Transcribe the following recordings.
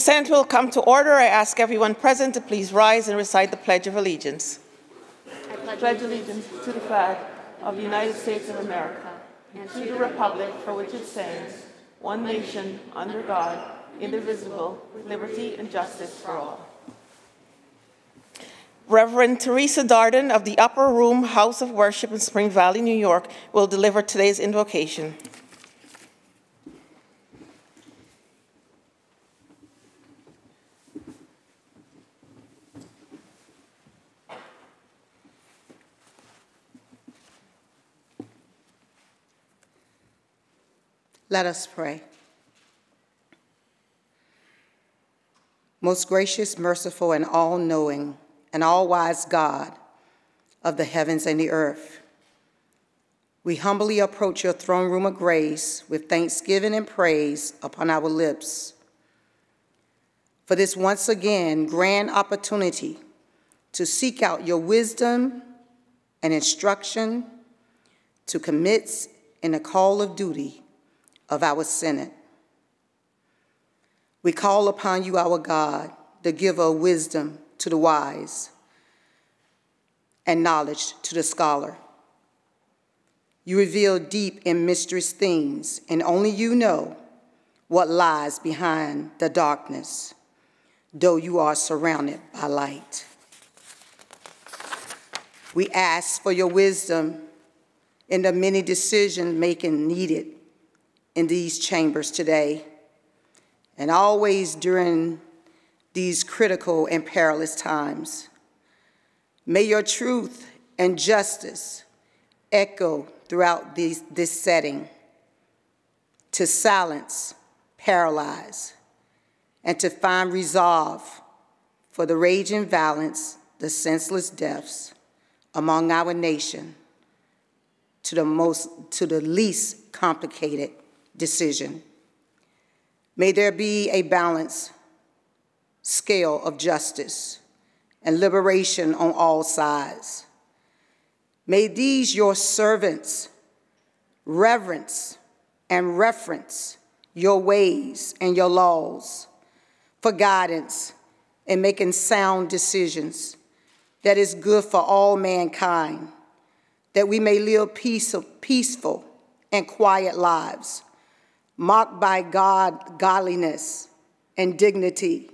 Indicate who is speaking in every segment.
Speaker 1: The Senate will come to order. I ask everyone present to please rise and recite the Pledge of Allegiance. I pledge, pledge allegiance to the flag of the United States of America and to the republic for which it stands, one nation, under God, indivisible, with liberty and justice for all. Reverend Teresa Darden of the Upper Room House of Worship in Spring Valley, New York, will deliver today's invocation.
Speaker 2: Let us pray. Most gracious, merciful, and all knowing, and all wise God of the heavens and the earth, we humbly approach your throne room of grace with thanksgiving and praise upon our lips. For this once again grand opportunity to seek out your wisdom and instruction to commit in the call of duty of our Senate. We call upon you, our God, the giver of wisdom to the wise and knowledge to the scholar. You reveal deep and mysterious things, and only you know what lies behind the darkness, though you are surrounded by light. We ask for your wisdom in the many decision making needed in these chambers today, and always during these critical and perilous times. May your truth and justice echo throughout these, this setting to silence, paralyze, and to find resolve for the raging violence, the senseless deaths among our nation to the most to the least complicated decision. May there be a balanced scale of justice and liberation on all sides. May these your servants reverence and reference your ways and your laws for guidance in making sound decisions that is good for all mankind, that we may live peaceful and quiet lives marked by God, godliness, and dignity,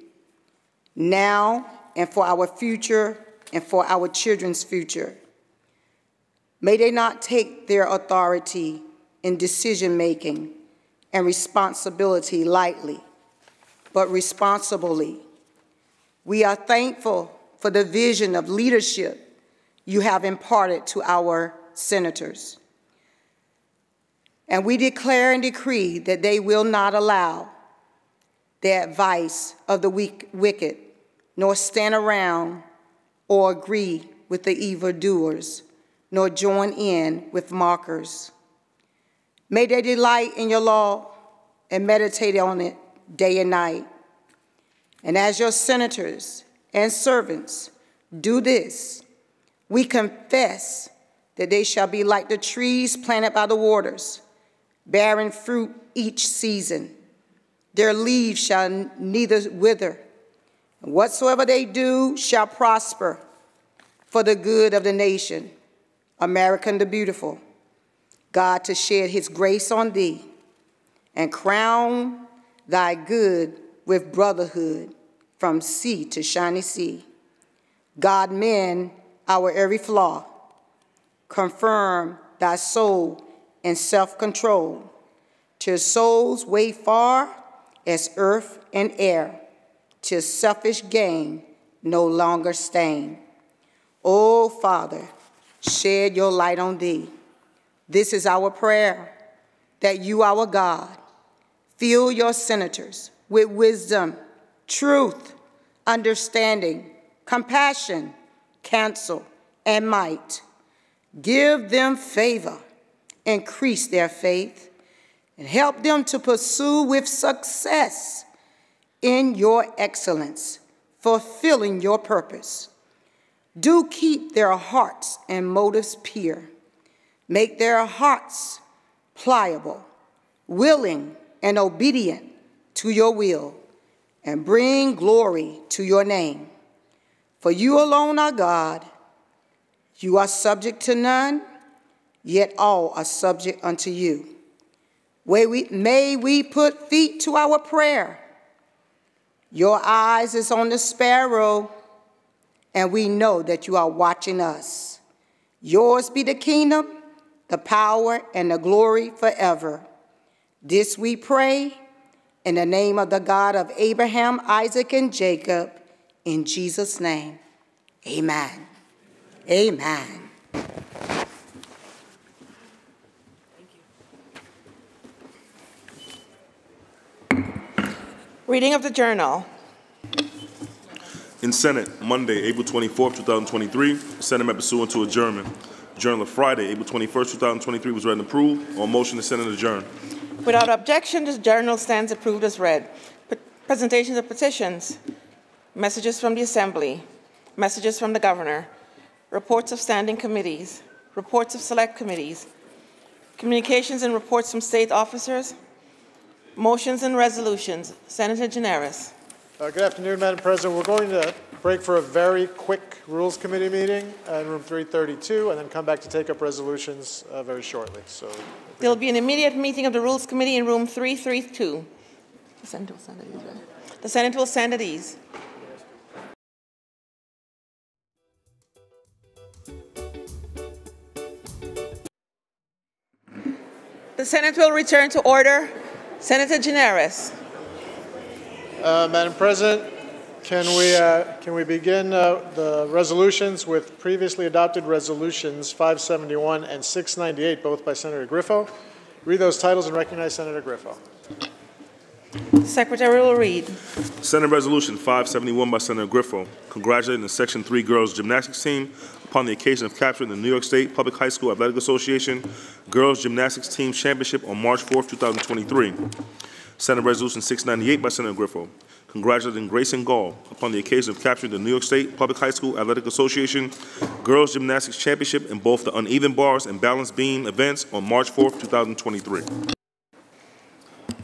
Speaker 2: now and for our future and for our children's future. May they not take their authority in decision making and responsibility lightly, but responsibly. We are thankful for the vision of leadership you have imparted to our senators. And we declare and decree that they will not allow the advice of the weak, wicked, nor stand around or agree with the evildoers, nor join in with mockers. May they delight in your law and meditate on it day and night. And as your senators and servants do this, we confess that they shall be like the trees planted by the waters bearing fruit each season. Their leaves shall neither wither, and whatsoever they do shall prosper for the good of the nation. American the beautiful, God to shed his grace on thee and crown thy good with brotherhood from sea to shiny sea. God mend our every flaw, confirm thy soul and self-control, till souls weigh far as earth and air, till selfish gain no longer stain. O oh, Father, shed your light on thee. This is our prayer, that you, our God, fill your senators with wisdom, truth, understanding, compassion, counsel, and might. Give them favor increase their faith, and help them to pursue with success in your excellence, fulfilling your purpose. Do keep their hearts and motives pure. Make their hearts pliable, willing, and obedient to your will, and bring glory to your name. For you alone are God. You are subject to none, yet all are subject unto you. May we put feet to our prayer. Your eyes is on the sparrow, and we know that you are watching us. Yours be the kingdom, the power, and the glory forever. This we pray in the name of the God of Abraham, Isaac, and Jacob, in Jesus' name. Amen. Amen.
Speaker 1: Reading of the journal.
Speaker 3: In Senate, Monday, April 24, 2023, Senate met pursuant to adjournment. Journal of Friday, April 21, 2023 was read and approved. On motion, the Senate adjourned.
Speaker 1: Without objection, this journal stands approved as read. P presentations of petitions, messages from the Assembly, messages from the Governor, reports of standing committees, reports of select committees, communications and reports from state officers, motions and resolutions. Senator Gianaris.
Speaker 4: Uh, good afternoon, Madam President. We're going to break for a very quick Rules Committee meeting in room 332 and then come back to take up resolutions uh, very shortly. So
Speaker 1: there will be an immediate meeting of the Rules Committee in room 332. The Senate will send at ease. Right? The Senate will send at ease. The Senate will return to order. Senator Gianaris.
Speaker 4: Uh, Madam President, can we, uh, can we begin uh, the resolutions with previously adopted resolutions 571 and 698, both by Senator Griffo? Read those titles and recognize Senator Griffo.
Speaker 1: Secretary will read.
Speaker 3: Senate Resolution 571 by Senator Griffo, congratulating the Section 3 girls gymnastics team upon the occasion of capturing the New York State Public High School Athletic Association Girls Gymnastics Team Championship on March 4, 2023. Senate Resolution 698 by Senator Griffo, congratulating Grayson Gall upon the occasion of capturing the New York State Public High School Athletic Association Girls Gymnastics Championship in both the uneven bars and balance beam events on March 4, 2023.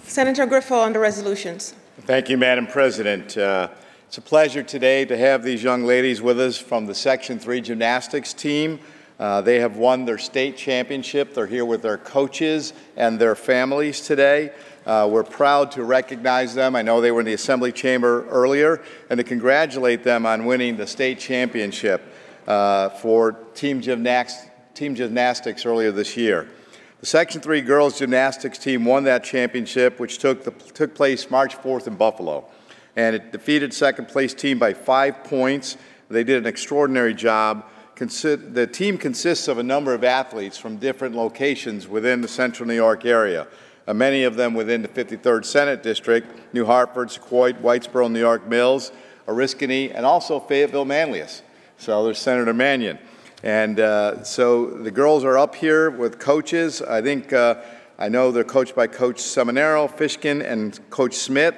Speaker 1: Senator Griffo on the resolutions.
Speaker 5: Thank you, Madam President. Uh, it's a pleasure today to have these young ladies with us from the Section 3 gymnastics team. Uh, they have won their state championship. They're here with their coaches and their families today. Uh, we're proud to recognize them. I know they were in the Assembly Chamber earlier, and to congratulate them on winning the state championship uh, for team, gymnastics, team gymnastics earlier this year. The Section 3 girls gymnastics team won that championship, which took, the, took place March 4th in Buffalo. And it defeated second place team by five points. They did an extraordinary job. The team consists of a number of athletes from different locations within the central New York area uh, many of them within the 53rd Senate District, New Hartford, Secaucus, Whitesboro, New York Mills, Oriskany, and also Fayetteville Manlius. So there's Senator Mannion. And uh, so the girls are up here with coaches. I think, uh, I know they're coached by Coach Seminaro, Fishkin, and Coach Smith.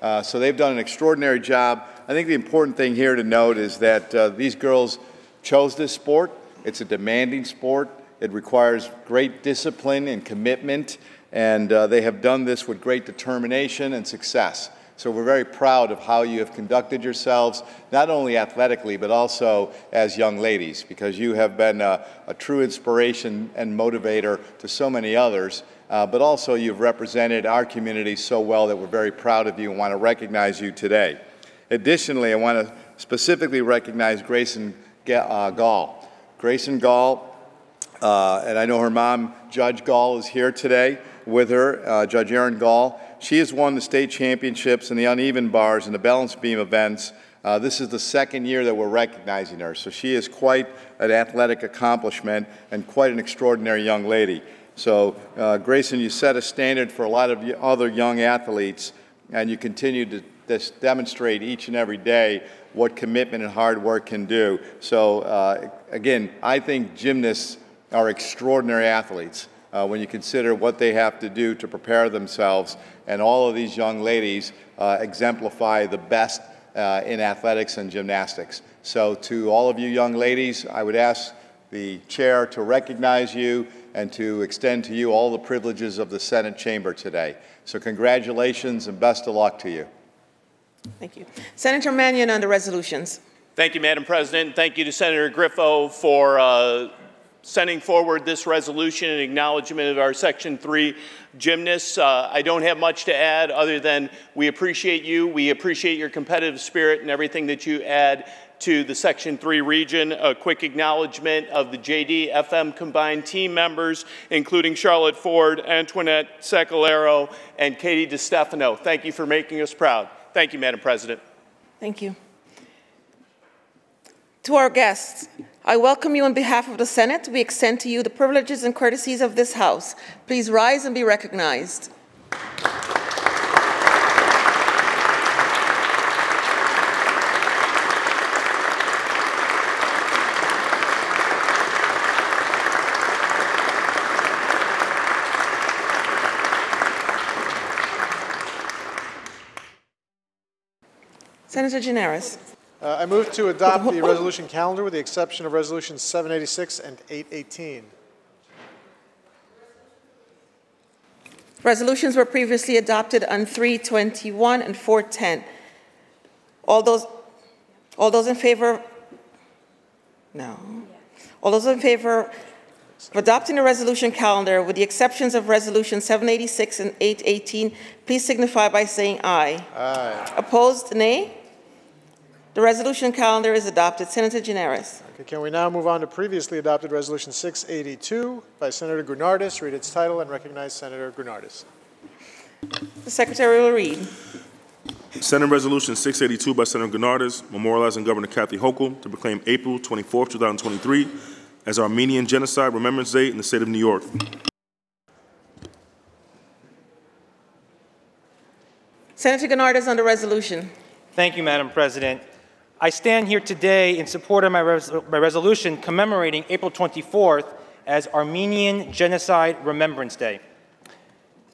Speaker 5: Uh, so they've done an extraordinary job. I think the important thing here to note is that uh, these girls chose this sport. It's a demanding sport. It requires great discipline and commitment and uh, they have done this with great determination and success. So we're very proud of how you have conducted yourselves, not only athletically, but also as young ladies, because you have been a, a true inspiration and motivator to so many others. Uh, but also you've represented our community so well that we're very proud of you and want to recognize you today. Additionally, I want to specifically recognize Grayson uh, Gall. Grayson Gall, uh, and I know her mom, Judge Gall, is here today with her, uh, Judge Erin Gall. She has won the state championships in the uneven bars and the balance beam events. Uh, this is the second year that we're recognizing her, so she is quite an athletic accomplishment and quite an extraordinary young lady. So, uh, Grayson, you set a standard for a lot of other young athletes, and you continue to demonstrate each and every day what commitment and hard work can do. So, uh, again, I think gymnasts are extraordinary athletes uh, when you consider what they have to do to prepare themselves. And all of these young ladies uh, exemplify the best uh, in athletics and gymnastics. So to all of you young ladies, I would ask the chair to recognize you and to extend to you all the privileges of the Senate chamber today. So congratulations and best of luck to you.
Speaker 1: Thank you. Senator Mannion on the resolutions.
Speaker 6: Thank you, Madam President. Thank you to Senator Griffo for uh, sending forward this resolution in acknowledgement of our Section 3 gymnasts. Uh, I don't have much to add other than we appreciate you. We appreciate your competitive spirit and everything that you add to the Section 3 region. A quick acknowledgement of the JD FM combined team members, including Charlotte Ford, Antoinette Sacalero, and Katie DeStefano. Thank you for making us proud. Thank you, Madam President.
Speaker 1: Thank you. To our guests, I welcome you on behalf of the Senate. We extend to you the privileges and courtesies of this House. Please rise and be recognized. Senator Gianaris.
Speaker 4: Uh, I move to adopt the resolution calendar with the exception of resolutions 786 and 818.
Speaker 1: Resolutions were previously adopted on 321 and 410. All those, all those in favor? No. All those in favor of adopting the resolution calendar with the exceptions of resolution 786 and 818, please signify by saying aye.
Speaker 4: Aye.
Speaker 1: Opposed, nay? The resolution calendar is adopted. Senator Gianaris.
Speaker 4: Okay, can we now move on to previously adopted resolution 682 by Senator Gounardes? Read its title and recognize Senator Gounardes.
Speaker 1: The Secretary will read.
Speaker 3: Senate Resolution 682 by Senator Gounardes, memorializing Governor Kathy Hochul to proclaim April 24, 2023 as Armenian Genocide Remembrance Day in the state of New York.
Speaker 1: Senator Gounardes on the resolution.
Speaker 7: Thank you, Madam President. I stand here today in support of my, res my, resolution commemorating April 24th as Armenian Genocide Remembrance Day.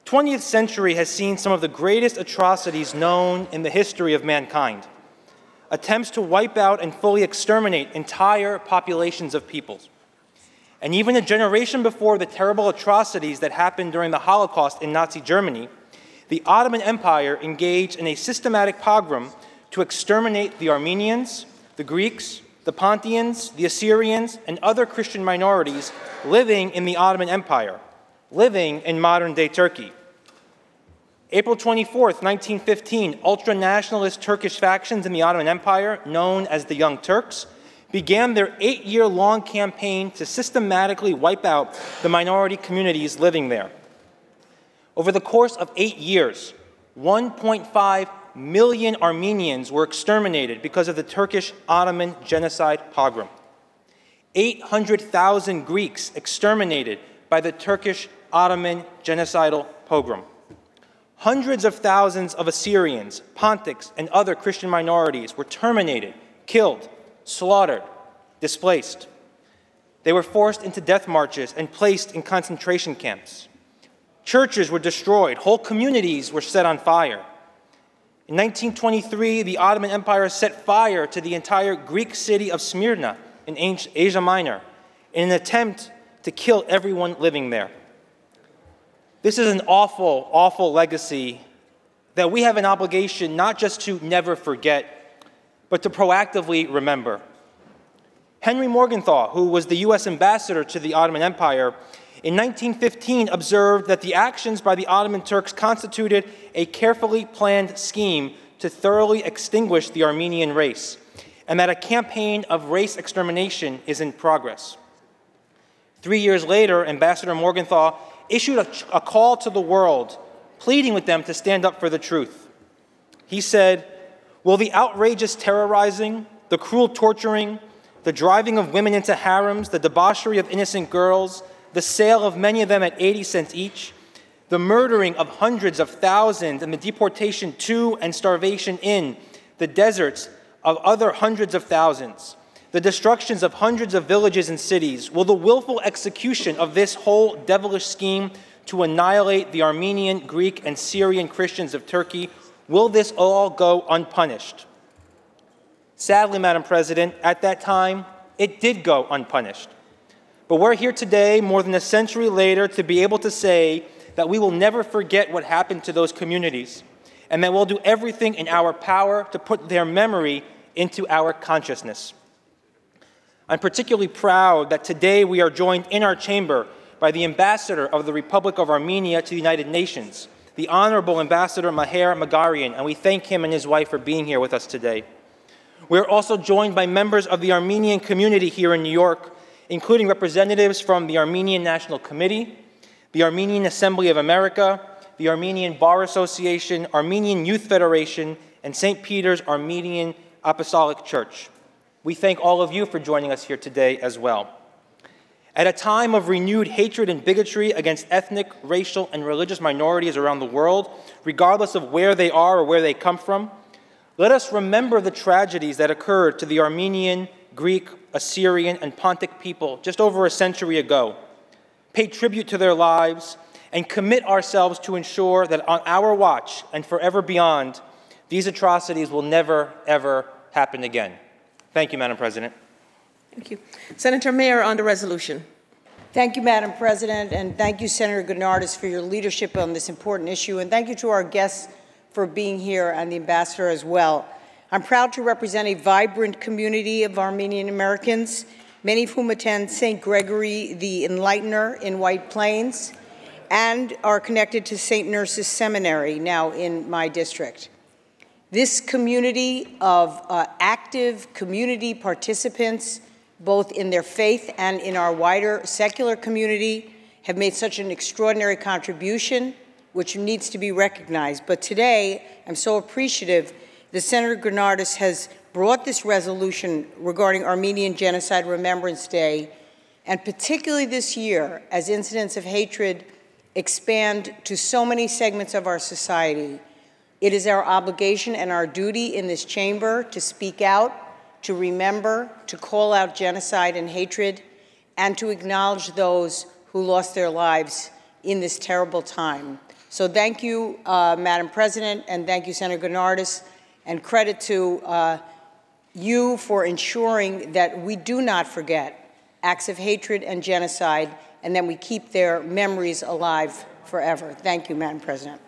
Speaker 7: The 20th century has seen some of the greatest atrocities known in the history of mankind. Attempts to wipe out and fully exterminate entire populations of peoples. And even a generation before the terrible atrocities that happened during the Holocaust in Nazi Germany, the Ottoman Empire engaged in a systematic pogrom to exterminate the Armenians, the Greeks, the Pontians, the Assyrians, and other Christian minorities living in the Ottoman Empire, living in modern day Turkey. April 24, 1915, ultra nationalist Turkish factions in the Ottoman Empire, known as the Young Turks, began their eight year long campaign to systematically wipe out the minority communities living there. Over the course of eight years, 1.5 million Armenians were exterminated because of the Turkish Ottoman genocide pogrom. 800,000 Greeks exterminated by the Turkish Ottoman genocidal pogrom. Hundreds of thousands of Assyrians, Pontics, and other Christian minorities were terminated, killed, slaughtered, displaced. They were forced into death marches and placed in concentration camps. Churches were destroyed, whole communities were set on fire. In 1923, the Ottoman Empire set fire to the entire Greek city of Smyrna in Asia Minor in an attempt to kill everyone living there. This is an awful, awful legacy that we have an obligation not just to never forget, but to proactively remember. Henry Morgenthau, who was the US ambassador to the Ottoman Empire, in 1915 observed that the actions by the Ottoman Turks constituted a carefully planned scheme to thoroughly extinguish the Armenian race, and that a campaign of race extermination is in progress. Three years later, Ambassador Morgenthau issued a, a call to the world, pleading with them to stand up for the truth. He said, Will the outrageous terrorizing, the cruel torturing, the driving of women into harems, the debauchery of innocent girls, the sale of many of them at 80 cents each, the murdering of hundreds of thousands, and the deportation to and starvation in the deserts of other hundreds of thousands, the destructions of hundreds of villages and cities, will the willful execution of this whole devilish scheme to annihilate the Armenian, Greek, and Syrian Christians of Turkey, will this all go unpunished? Sadly, Madam President, at that time, it did go unpunished. But we're here today, more than a century later, to be able to say that we will never forget what happened to those communities and that we'll do everything in our power to put their memory into our consciousness. I'm particularly proud that today we are joined in our chamber by the ambassador of the Republic of Armenia to the United Nations, the Honorable Ambassador Mher Margaryan, and we thank him and his wife for being here with us today. We're also joined by members of the Armenian community here in New York, including representatives from the Armenian National Committee, the Armenian Assembly of America, the Armenian Bar Association, Armenian Youth Federation, and St. Peter's Armenian Apostolic Church. We thank all of you for joining us here today as well. At a time of renewed hatred and bigotry against ethnic, racial, and religious minorities around the world, regardless of where they are or where they come from, let us remember the tragedies that occurred to the Armenian, Greek, Assyrian, and Pontic people just over a century ago, pay tribute to their lives, and commit ourselves to ensure that on our watch and forever beyond, these atrocities will never, ever happen again. Thank you, Madam President.
Speaker 1: Thank you. Senator Mayer on the resolution.
Speaker 8: Thank you, Madam President, and thank you, Senator Gounardes, for your leadership on this important issue, and thank you to our guests for being here and the ambassador as well. I'm proud to represent a vibrant community of Armenian Americans, many of whom attend St. Gregory the Enlightener in White Plains and are connected to St. Nersess Seminary, now in my district. This community of uh, active community participants, both in their faith and in our wider secular community, have made such an extraordinary contribution, which needs to be recognized. But today, I'm so appreciative that Senator Gounardes has brought this resolution regarding Armenian Genocide Remembrance Day, and particularly this year, as incidents of hatred expand to so many segments of our society, it is our obligation and our duty in this chamber to speak out, to remember, to call out genocide and hatred, and to acknowledge those who lost their lives in this terrible time. So thank you, uh, Madam President, and thank you, Senator Gounardes, and credit to uh, you for ensuring that we do not forget acts of hatred and genocide, and that we keep their memories alive forever. Thank you, Madam President.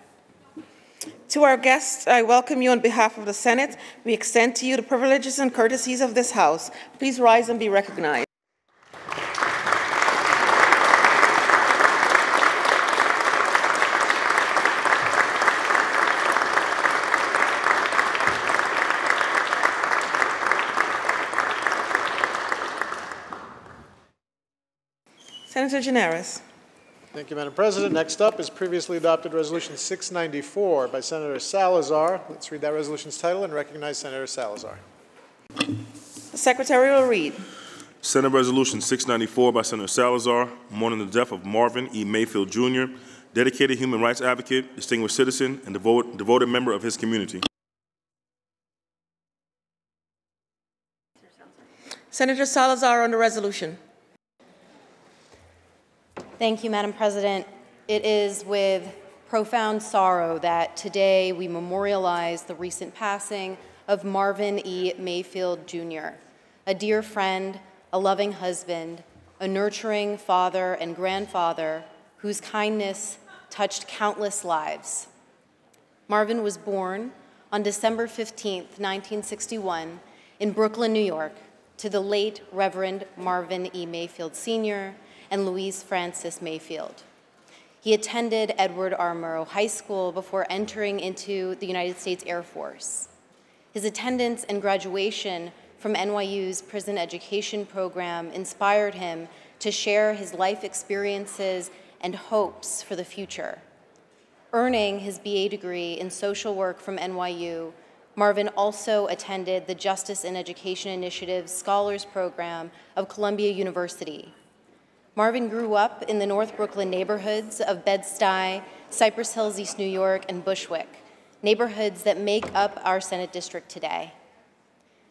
Speaker 1: To our guests, I welcome you on behalf of the Senate. We extend to you the privileges and courtesies of this House. Please rise and be recognized. Senator Gianaris.
Speaker 4: Thank you, Madam President. Next up is previously adopted Resolution 694 by Senator Salazar. Let's read that resolution's title and recognize Senator Salazar.
Speaker 1: The Secretary will read.
Speaker 3: Senate Resolution 694 by Senator Salazar, mourning the death of Marvin E. Mayfield Jr., dedicated human rights advocate, distinguished citizen, and devoted, devoted member of his community.
Speaker 1: Senator Salazar on the resolution.
Speaker 9: Thank you, Madam President. It is with profound sorrow that today we memorialize the recent passing of Marvin E. Mayfield Jr., a dear friend, a loving husband, a nurturing father and grandfather whose kindness touched countless lives. Marvin was born on December 15, 1961, in Brooklyn, New York, to the late Reverend Marvin E. Mayfield Sr and Louise Francis Mayfield. He attended Edward R. Murrow High School before entering into the United States Air Force. His attendance and graduation from NYU's prison education program inspired him to share his life experiences and hopes for the future. Earning his BA degree in social work from NYU, Marvin also attended the Justice in Education Initiative's Scholars Program of Columbia University, Marvin grew up in the North Brooklyn neighborhoods of Bed-Stuy, Cypress Hills, East New York, and Bushwick, neighborhoods that make up our Senate district today.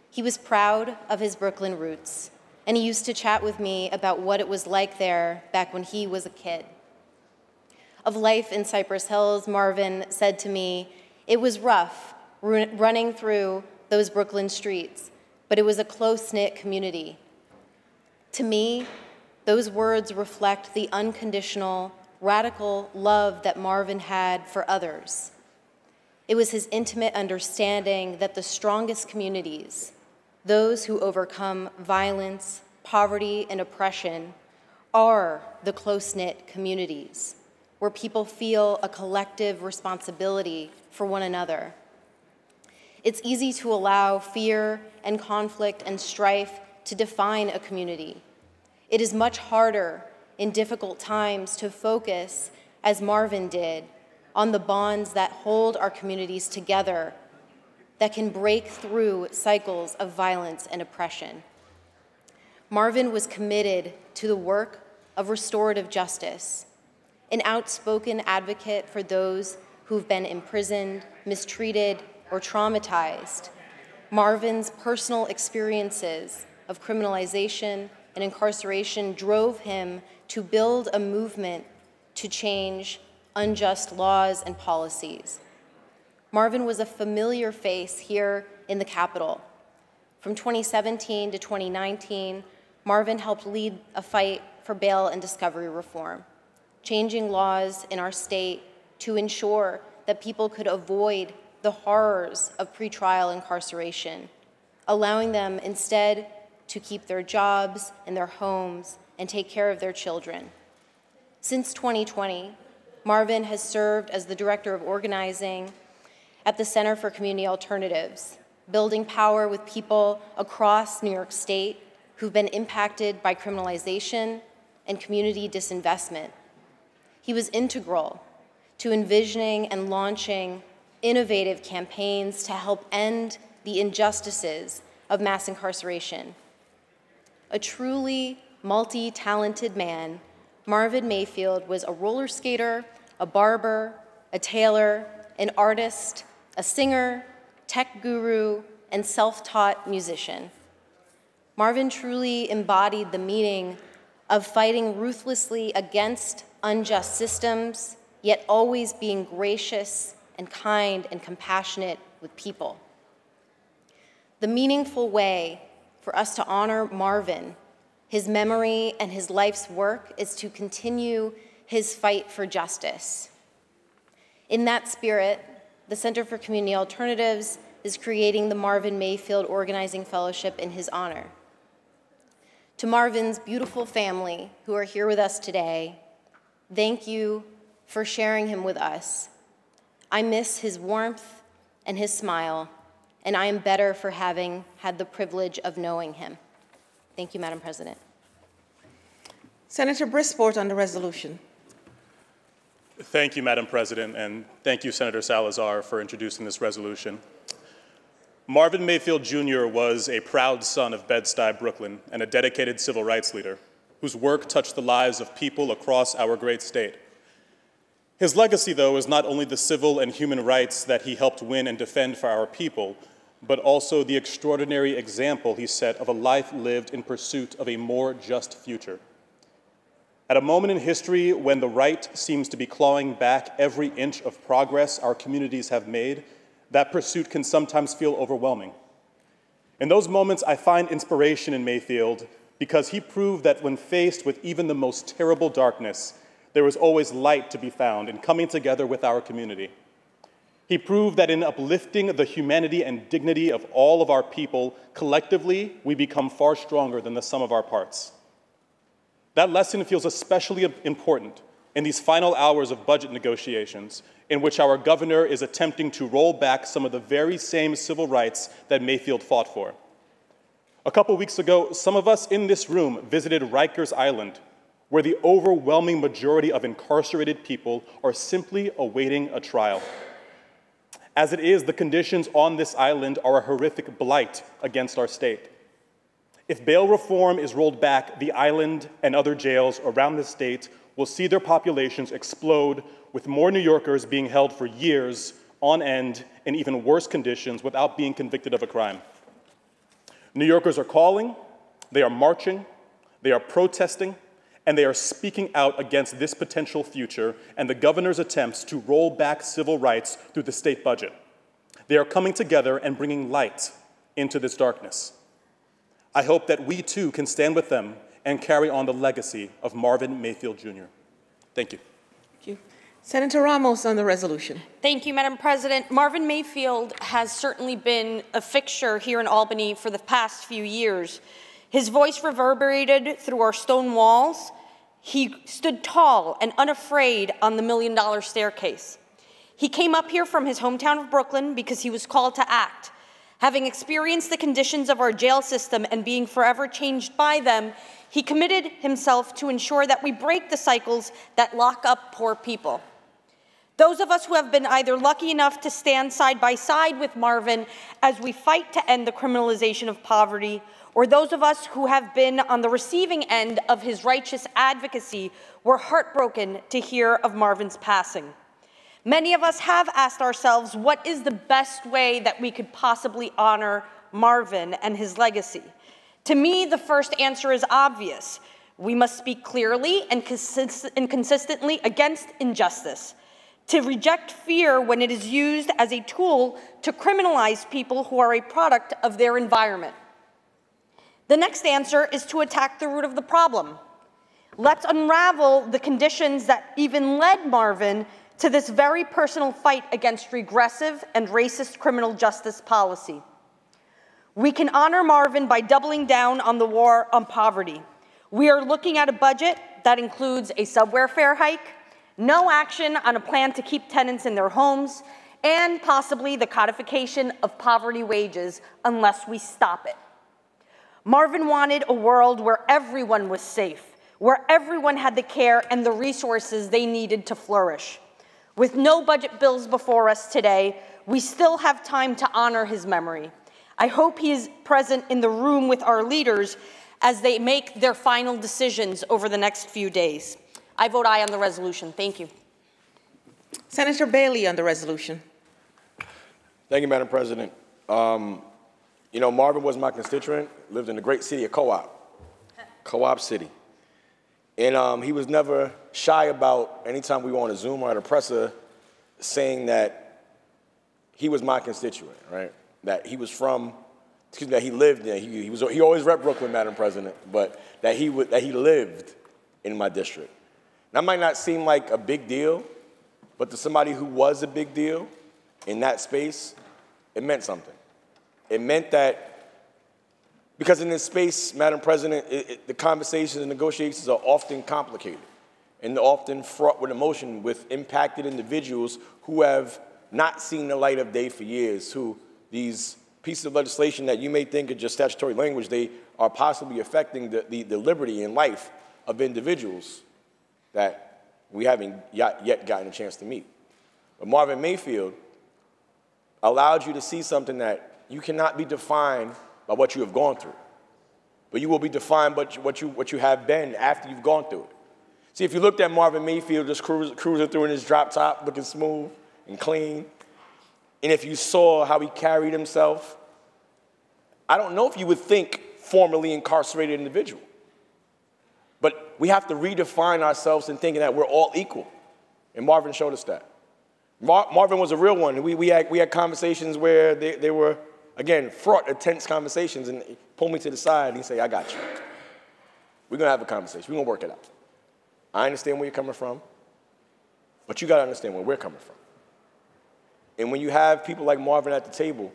Speaker 9: He was proud of his Brooklyn roots, and he used to chat with me about what it was like there back when he was a kid. Of life in Cypress Hills, Marvin said to me, it was rough running through those Brooklyn streets, but it was a close-knit community. To me, those words reflect the unconditional, radical love that Marvin had for others. It was his intimate understanding that the strongest communities, those who overcome violence, poverty, and oppression, are the close knit communities where people feel a collective responsibility for one another. It's easy to allow fear and conflict and strife to define a community. It is much harder in difficult times to focus, as Marvin did, on the bonds that hold our communities together, that can break through cycles of violence and oppression. Marvin was committed to the work of restorative justice, an outspoken advocate for those who've been imprisoned, mistreated, or traumatized. Marvin's personal experiences of criminalization and incarceration drove him to build a movement to change unjust laws and policies. Marvin was a familiar face here in the Capitol. From 2017 to 2019, Marvin helped lead a fight for bail and discovery reform, changing laws in our state to ensure that people could avoid the horrors of pretrial incarceration, allowing them instead to keep their jobs and their homes and take care of their children. Since 2020, Marvin has served as the Director of Organizing at the Center for Community Alternatives, building power with people across New York State who've been impacted by criminalization and community disinvestment. He was integral to envisioning and launching innovative campaigns to help end the injustices of mass incarceration. A truly multi talented man, Marvin Mayfield was a roller skater, a barber, a tailor, an artist, a singer, tech guru, and self taught musician. Marvin truly embodied the meaning of fighting ruthlessly against unjust systems, yet always being gracious and kind and compassionate with people. The meaningful way for us to honor Marvin, his memory, and his life's work is to continue his fight for justice. In that spirit, the Center for Community Alternatives is creating the Marvin Mayfield Organizing Fellowship in his honor. To Marvin's beautiful family who are here with us today, thank you for sharing him with us I miss his warmth and his smile, and I am better for having had the privilege of knowing him. Thank you, Madam President.
Speaker 1: Senator Brisport on the resolution.
Speaker 10: Thank you, Madam President, and thank you, Senator Salazar, for introducing this resolution. Marvin Mayfield Jr. was a proud son of Bed-Stuy, Brooklyn, and a dedicated civil rights leader whose work touched the lives of people across our great state. His legacy, though, is not only the civil and human rights that he helped win and defend for our people, but also the extraordinary example he set of a life lived in pursuit of a more just future. At a moment in history when the right seems to be clawing back every inch of progress our communities have made, that pursuit can sometimes feel overwhelming. In those moments, I find inspiration in Mayfield because he proved that when faced with even the most terrible darkness, there was always light to be found in coming together with our community. He proved that in uplifting the humanity and dignity of all of our people, collectively, we become far stronger than the sum of our parts. That lesson feels especially important in these final hours of budget negotiations, in which our governor is attempting to roll back some of the very same civil rights that Mayfield fought for. A couple weeks ago, some of us in this room visited Rikers Island, where the overwhelming majority of incarcerated people are simply awaiting a trial. As it is, the conditions on this island are a horrific blight against our state. If bail reform is rolled back, the island and other jails around the state will see their populations explode, with more New Yorkers being held for years on end in even worse conditions without being convicted of a crime. New Yorkers are calling, they are marching, they are protesting, and they are speaking out against this potential future and the governor's attempts to roll back civil rights through the state budget. They are coming together and bringing light into this darkness. I hope that we too can stand with them and carry on the legacy of Marvin Mayfield Jr. Thank you.
Speaker 1: Thank you. Senator Ramos on the resolution.
Speaker 11: Thank you, Madam President. Marvin Mayfield has certainly been a fixture here in Albany for the past few years. His voice reverberated through our stone walls. He stood tall and unafraid on the million dollar staircase. He came up here from his hometown of Brooklyn because he was called to act. Having experienced the conditions of our jail system and being forever changed by them, he committed himself to ensure that we break the cycles that lock up poor people. Those of us who have been either lucky enough to stand side by side with Marvin as we fight to end the criminalization of poverty, or those of us who have been on the receiving end of his righteous advocacy were heartbroken to hear of Marvin's passing. Many of us have asked ourselves what is the best way that we could possibly honor Marvin and his legacy? To me, the first answer is obvious. We must speak clearly and, consist and consistently against injustice to reject fear when it is used as a tool to criminalize people who are a product of their environment. The next answer is to attack the root of the problem. Let's unravel the conditions that even led Marvin to this very personal fight against regressive and racist criminal justice policy. We can honor Marvin by doubling down on the war on poverty. We are looking at a budget that includes a subway fare hike, no action on a plan to keep tenants in their homes, and possibly the codification of poverty wages unless we stop it. Marvin wanted a world where everyone was safe, where everyone had the care and the resources they needed to flourish. With no budget bills before us today, we still have time to honor his memory. I hope he is present in the room with our leaders as they make their final decisions over the next few days. I vote aye on the resolution. Thank you.
Speaker 1: Senator Bailey on the resolution.
Speaker 12: Thank you, Madam President. Um, you know, Marvin was my constituent, lived in the great city of Co-op, Co-op City. And um, he was never shy about, anytime we were on a Zoom or at a presser, saying that he was my constituent, right? That he was from, excuse me, that he lived there. He, he, was, he always rep Brooklyn, Madam President, but that he, would, that he lived in my district. That might not seem like a big deal, but to somebody who was a big deal in that space, it meant something. It meant that, because in this space, Madam President, it, it, the conversations and negotiations are often complicated and often fraught with emotion with impacted individuals who have not seen the light of day for years, who these pieces of legislation that you may think are just statutory language, they are possibly affecting the, the, the liberty and life of individuals that we haven't yet gotten a chance to meet. But Marvin Mayfield allowed you to see something that you cannot be defined by what you have gone through, but you will be defined by what you, what you have been after you've gone through it. See, if you looked at Marvin Mayfield just cruising, cruising through in his drop top, looking smooth and clean, and if you saw how he carried himself, I don't know if you would think formerly incarcerated individual. But we have to redefine ourselves in thinking that we're all equal. And Marvin showed us that. Mar- Marvin was a real one. We, we, had, we had conversations where they, they were, again, fraught, intense conversations. And pull me to the side and he said, I got you. We're to have a conversation. We're to work it out. I understand where you're coming from, but you got to understand where we're coming from. And when you have people like Marvin at the table,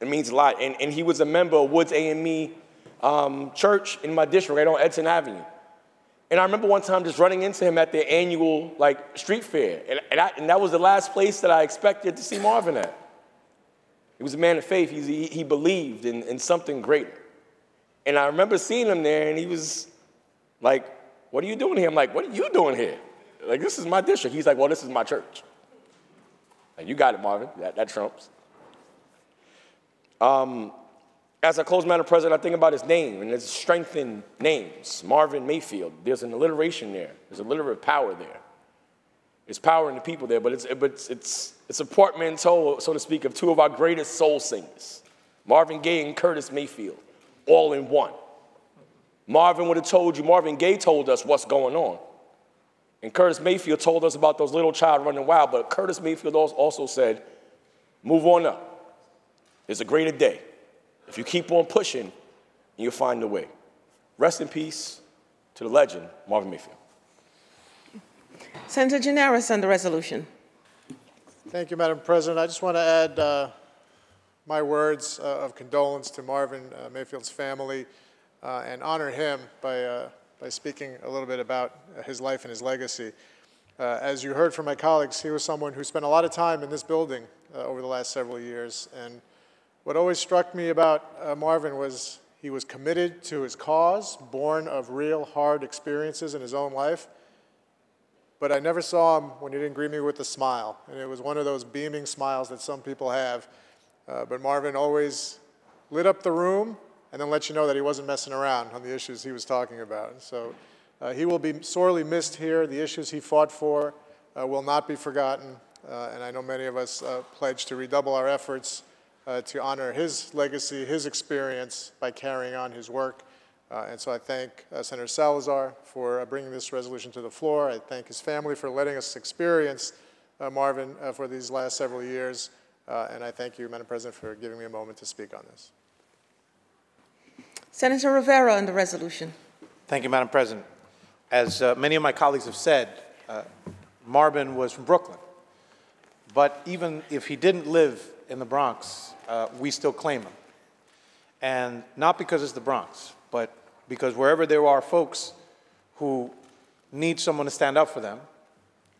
Speaker 12: it means a lot. And, and he was a member of Woods AME um, church in my district, right on Edson Avenue. And I remember one time just running into him at the annual like street fair, and, and, I, and that was the last place that I expected to see Marvin at. He was a man of faith. He, he believed in, in something greater. And I remember seeing him there, and he was like, "What are you doing here?" I'm like, "What are you doing here?" Like, this is my district. He's like, "Well, this is my church." And you got it, Marvin. That, that trumps. Um, as I close, Madam President, I think about his name, and it's strengthened names. Marvin Mayfield, there's an alliteration there. There's a alliterative power there. There's power in the people there, but it's, but it's, it's, it's a portmanteau, so to speak, of two of our greatest soul singers, Marvin Gaye and Curtis Mayfield, all in one. Marvin would have told you, Marvin Gaye told us what's going on. And Curtis Mayfield told us about those little child running wild, but Curtis Mayfield also said, move on up. There's a greater day. If you keep on pushing, you'll find a way. Rest in peace to the legend, Marvin Mayfield.
Speaker 1: Senator Gianaris on the resolution.
Speaker 4: Thank you, Madam President. I just want to add uh, my words uh, of condolence to Marvin uh, Mayfield's family uh, and honor him by, uh, by speaking a little bit about his life and his legacy. Uh, as you heard from my colleagues, he was someone who spent a lot of time in this building over the last several years. And what always struck me about Marvin was he was committed to his cause, born of real hard experiences in his own life. But I never saw him when he didn't greet me with a smile. And it was one of those beaming smiles that some people have. Uh, but Marvin always lit up the room and then let you know that he wasn't messing around on the issues he was talking about. So uh, he will be sorely missed here. The issues he fought for uh, will not be forgotten. Uh, and I know many of us uh, pledge to redouble our efforts uh, to honor his legacy, his experience by carrying on his work. Uh, and so I thank uh, Senator Salazar for uh, bringing this resolution to the floor. I thank his family for letting us experience uh, Marvin uh, for these last several years. and I thank you, Madam President, for giving me a moment to speak on this.
Speaker 1: Senator Rivera on the resolution.
Speaker 13: Thank you, Madam President. As many of my colleagues have said, Marvin was from Brooklyn. But even if he didn't live in the Bronx, uh, we still claim him. And not because it's the Bronx, but because wherever there are folks who need someone to stand up for them,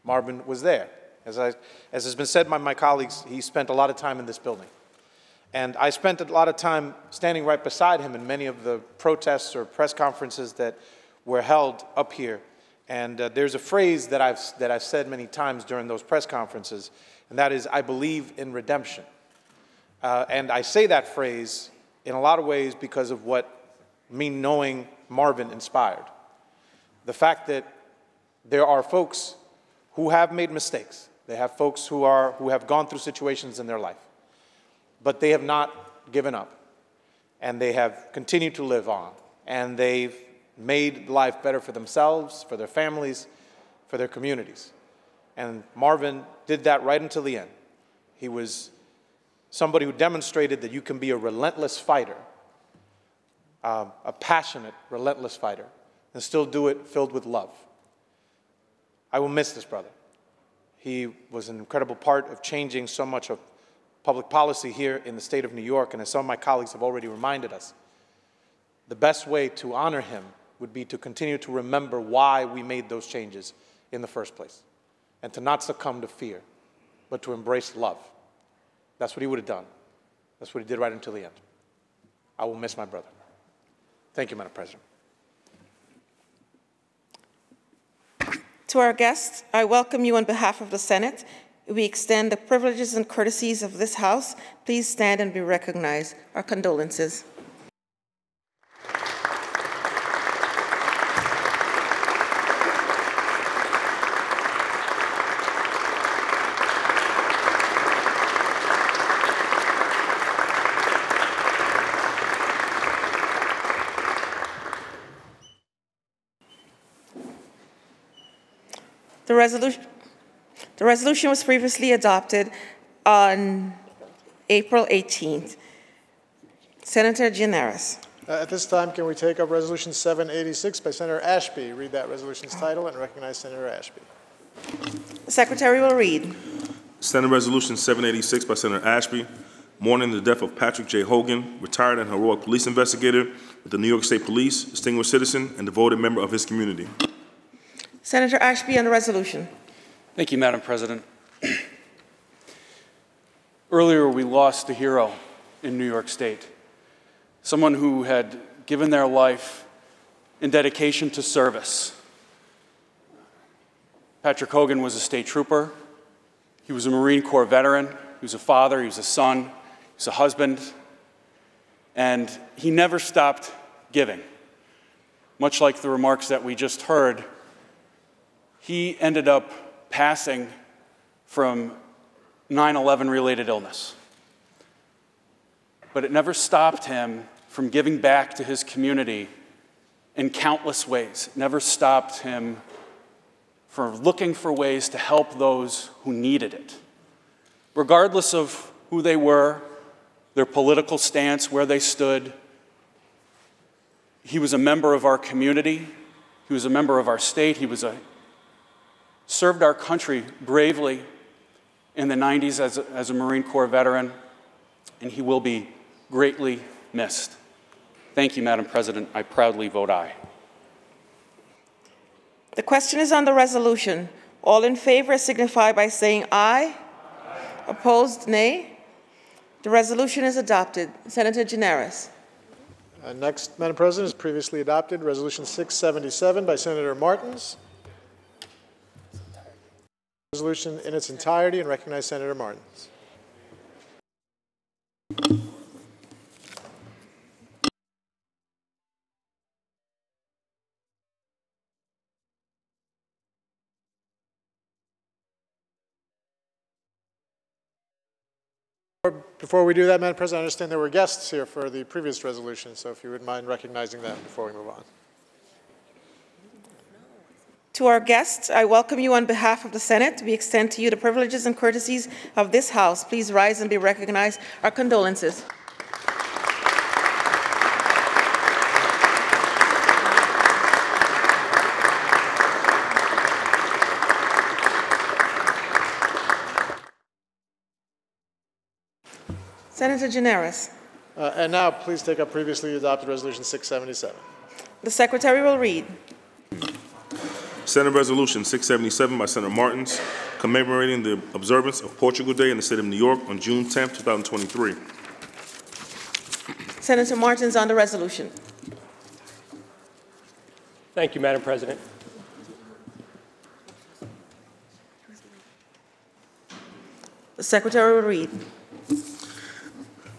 Speaker 13: Marvin was there. As, I, as has been said by my colleagues, he spent a lot of time in this building. And I spent a lot of time standing right beside him in many of the protests or press conferences that were held up here. And uh, there's a phrase that I've, that I've said many times during those press conferences, and that is, I believe in redemption. Uh, and I say that phrase in a lot of ways because of what me knowing Marvin inspired. The fact that there are folks who have made mistakes. They have folks who, are, who have gone through situations in their life, but they have not given up. And they have continued to live on. And they've made life better for themselves, for their families, for their communities. And Marvin did that right until the end. He was somebody who demonstrated that you can be a relentless fighter, um, a passionate, relentless fighter, and still do it filled with love. I will miss this brother. He was an incredible part of changing so much of public policy here in the state of New York, and as some of my colleagues have already reminded us, the best way to honor him would be to continue to remember why we made those changes in the first place, and to not succumb to fear, but to embrace love. That's what he would have done. That's what he did right until the end. I will miss my brother. Thank you, Madam President.
Speaker 1: To our guests, I welcome you on behalf of the Senate. We extend the privileges and courtesies of this House. Please stand and be recognized. Our condolences. Resolution, the resolution was previously adopted on April 18th. Senator Gianaris.
Speaker 4: Uh, at this time, can we take up Resolution 786 by Senator Ashby? Read that resolution's title and recognize Senator Ashby.
Speaker 1: The Secretary will read.
Speaker 3: Senate Resolution 786 by Senator Ashby, mourning the death of Patrick J. Hogan, retired and heroic police investigator with the New York State Police, distinguished citizen, and devoted member of his community.
Speaker 1: Senator Ashby on the resolution.
Speaker 14: Thank you, Madam President. Earlier, we lost a hero in New York State, someone who had given their life in dedication to service. Patrick Hogan was a state trooper. He was a Marine Corps veteran. He was a father. He was a son. He was a husband. And he never stopped giving. Much like the remarks that we just heard he ended up passing from 9 11 related illness. But it never stopped him from giving back to his community in countless ways. It never stopped him from looking for ways to help those who needed it. Regardless of who they were, their political stance, where they stood, he was a member of our community. He was a member of our state. He was a served our country bravely in the 90s as a, as a Marine Corps veteran, and he will be greatly missed. Thank you, Madam President. I proudly vote aye.
Speaker 1: The question is on the resolution. All in favor signify by saying aye. aye. Opposed, nay. The resolution is adopted. Senator Gianaris.
Speaker 4: Uh, next, Madam President, is previously adopted Resolution 677 by Senator Martins. Resolution in its entirety and recognize Senator Martins. Before we do that, Madam President, I understand there were guests here for the previous resolution, so if you would mind recognizing them before we move on.
Speaker 1: To our guests, I welcome you on behalf of the Senate. We extend to you the privileges and courtesies of this House. Please rise and be recognized. Our condolences. Senator Gianaris.
Speaker 4: Uh, and now, please take up previously adopted Resolution 677.
Speaker 1: The Secretary will read.
Speaker 3: Senate Resolution 677 by Senator Martins, commemorating the observance of Portugal Day in the state of New York on June 10, 2023.
Speaker 1: Senator Martins on the resolution.
Speaker 15: Thank you, Madam President.
Speaker 1: The Secretary will read.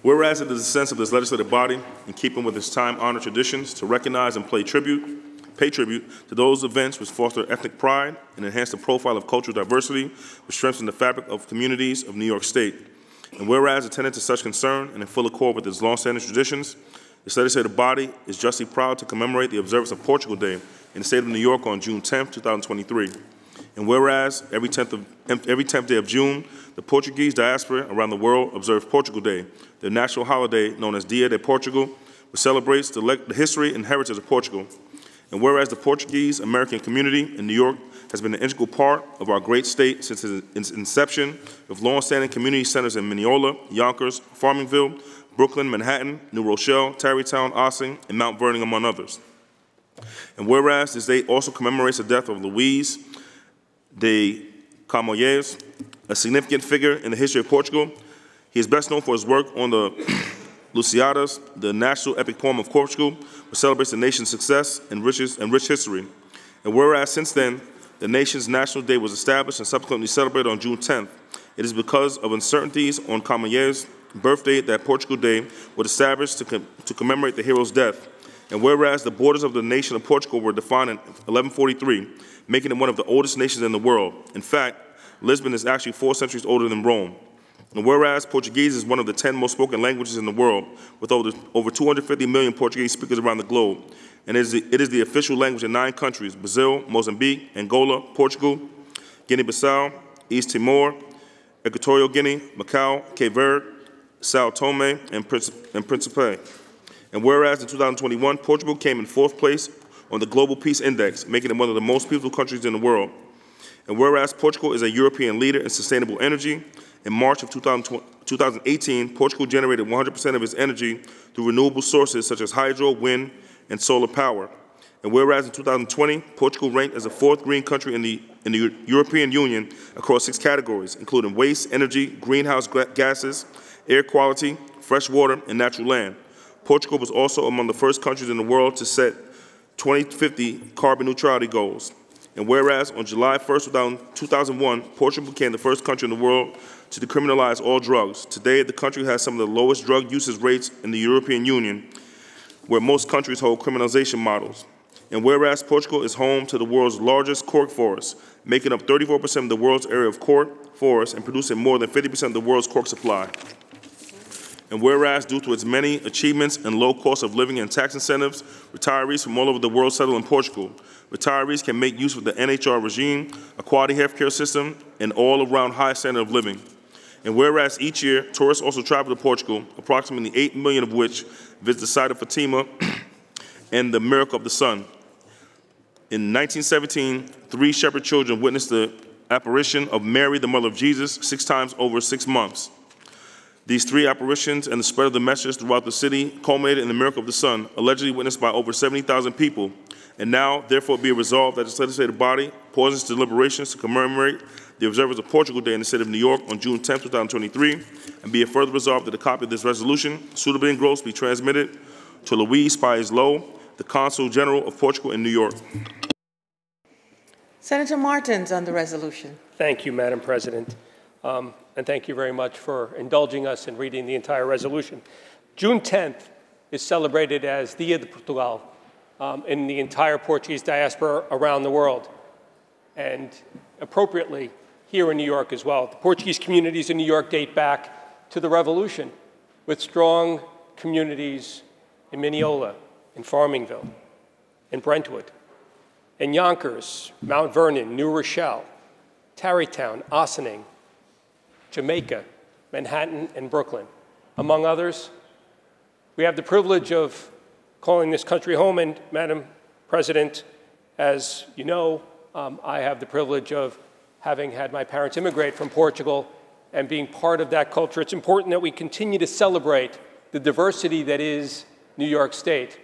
Speaker 3: Whereas it is the sense of this legislative body, in keeping with its time-honored traditions, to recognize and pay tribute, pay tribute to those events which foster ethnic pride and enhance the profile of cultural diversity, which strengthen the fabric of communities of New York State. And whereas attendant to such concern and in full accord with its long-standing traditions, this legislative body is justly proud to commemorate the observance of Portugal Day in the state of New York on June 10, 2023. And whereas every 10th, of, every 10th day of June, the Portuguese diaspora around the world observes Portugal Day, their national holiday known as Dia de Portugal, which celebrates the, the history and heritage of Portugal. And whereas the Portuguese American community in New York has been an integral part of our great state since its inception, with long-standing community centers in Mineola, Yonkers, Farmingville, Brooklyn, Manhattan, New Rochelle, Tarrytown, Ossining, and Mount Vernon, among others. And whereas this date also commemorates the death of Luis de Camões, a significant figure in the history of Portugal, he is best known for his work on the Lusíadas, the national epic poem of Portugal, which celebrates the nation's success and, riches, and rich history. And whereas since then, the nation's national day was established and subsequently celebrated on June 10th, it is because of uncertainties on Camões' birthday that Portugal Day was established to, com to commemorate the hero's death. And whereas the borders of the nation of Portugal were defined in 1143, making it one of the oldest nations in the world. In fact, Lisbon is actually four centuries older than Rome. And whereas Portuguese is one of the 10 most spoken languages in the world, with over, over 250 million Portuguese speakers around the globe, and it is, the, it is the official language in nine countries Brazil, Mozambique, Angola, Portugal, Guinea Bissau, East Timor, Equatorial Guinea, Macau, Cape Verde, Sao Tome, and Principe. And whereas in 2021, Portugal came in fourth place on the Global Peace Index, making it one of the most peaceful countries in the world. And whereas Portugal is a European leader in sustainable energy, in March of 2018, Portugal generated 100% of its energy through renewable sources such as hydro, wind, and solar power. And whereas in 2020, Portugal ranked as the fourth green country in the, in the European Union across six categories, including waste, energy, greenhouse gases, air quality, fresh water, and natural land. Portugal was also among the first countries in the world to set 2050 carbon neutrality goals. And whereas on July 1st, 2001, Portugal became the first country in the world to decriminalize all drugs. Today, the country has some of the lowest drug usage rates in the European Union, where most countries hold criminalization models. And whereas Portugal is home to the world's largest cork forest, making up 34% of the world's area of cork forest and producing more than 50% of the world's cork supply. And whereas, due to its many achievements and low cost of living and tax incentives, retirees from all over the world settle in Portugal. Retirees can make use of the NHR regime, a quality healthcare system, and all-around high standard of living. And whereas each year, tourists also travel to Portugal, approximately 8 million of which visit the site of Fatima and the miracle of the sun. In 1917, three shepherd children witnessed the apparition of Mary, the mother of Jesus, six times over six months. These three apparitions and the spread of the message throughout the city culminated in the miracle of the sun, allegedly witnessed by over 70,000 people. And now, therefore, be it resolved that the legislative body pauses deliberations to commemorate the observance of Portugal Day in the state of New York on June 10, 2023, and be it further resolved that a copy of this resolution, suitably engrossed, be transmitted to Luis Pais Lowe, the Consul General of Portugal in New York.
Speaker 1: Senator Martins on the resolution.
Speaker 15: Thank you, Madam President. Um, and thank you very much for indulging us in reading the entire resolution. June 10th is celebrated as Dia de Portugal um, in the entire Portuguese diaspora around the world, and appropriately here in New York as well. The Portuguese communities in New York date back to the Revolution, with strong communities in Mineola, in Farmingville, in Brentwood, in Yonkers, Mount Vernon, New Rochelle, Tarrytown, Ossining, Jamaica, Manhattan, and Brooklyn, among others. We have the privilege of calling this country home, and Madam President, as you know, um, I have the privilege of having had my parents immigrate from Portugal and being part of that culture. It's important that we continue to celebrate the diversity that is New York State,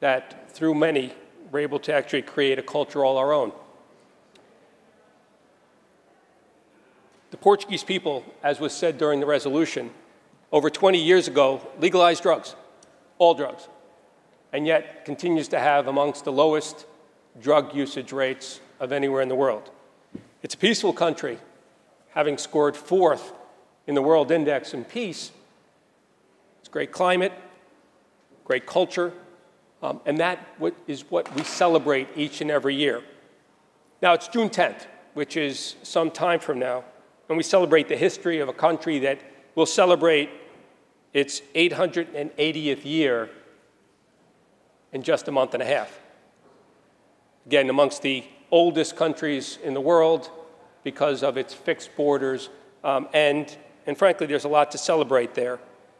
Speaker 15: that through many we're able to actually create a culture all our own. The Portuguese people, as was said during the resolution, over 20 years ago legalized drugs, all drugs, and yet continues to have amongst the lowest drug usage rates of anywhere in the world. It's a peaceful country, having scored fourth in the World Index in Peace. It's great climate, great culture, um, and that is what we celebrate each and every year. Now, it's June 10th, which is some time from now, and we celebrate the history of a country that will celebrate its 880th year in just a month and a half. Again, amongst the oldest countries in the world because of its fixed borders, um, and, and frankly, there's a lot to celebrate there.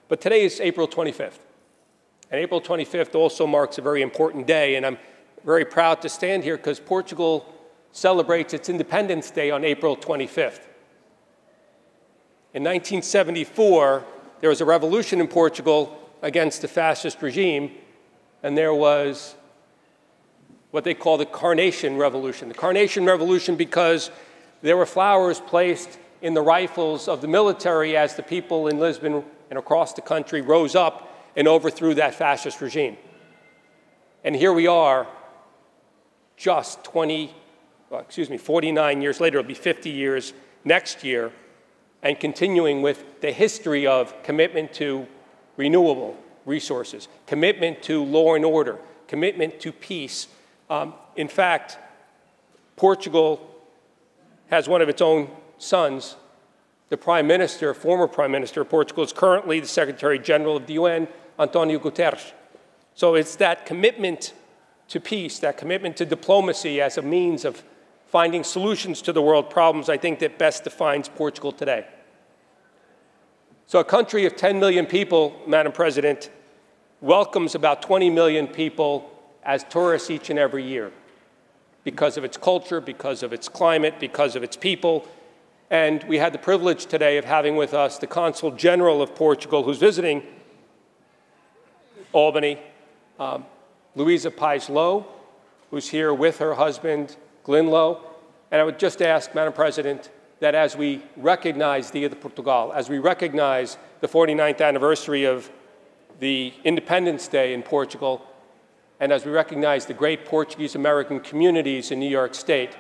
Speaker 15: But today is April 25th. And April 25th also marks a very important day, and I'm very proud to stand here because Portugal celebrates its Independence Day on April 25th. In 1974, there was a revolution in Portugal against the fascist regime, and there was what they call the Carnation Revolution. The Carnation Revolution because there were flowers placed in the rifles of the military as the people in Lisbon and across the country rose up and overthrew that fascist regime. And here we are, just 20, well, excuse me, 49 years later, it'll be 50 years next year, and continuing with the history of commitment to renewable resources, commitment to law and order, commitment to peace. Um, in fact, Portugal has one of its own sons, the Prime Minister, former Prime Minister of Portugal, is currently the Secretary General of the UN, Antonio Guterres. So it's that commitment to peace, that commitment to diplomacy as a means of finding solutions to the world problems, I think that best defines Portugal today. So a country of 10 million people, Madam President, welcomes about 20 million people as tourists each and every year because of its culture, because of its climate, because of its people. And we had the privilege today of having with us the Consul General of Portugal who's visiting Albany, um, Louisa Pais Lowe, who's here with her husband, Glyn Lowe. And I would just ask, Madam President, that as we recognize Dia de Portugal, as we recognize the 49th anniversary of the Independence Day in Portugal, and as we recognize the great Portuguese American communities in New York State,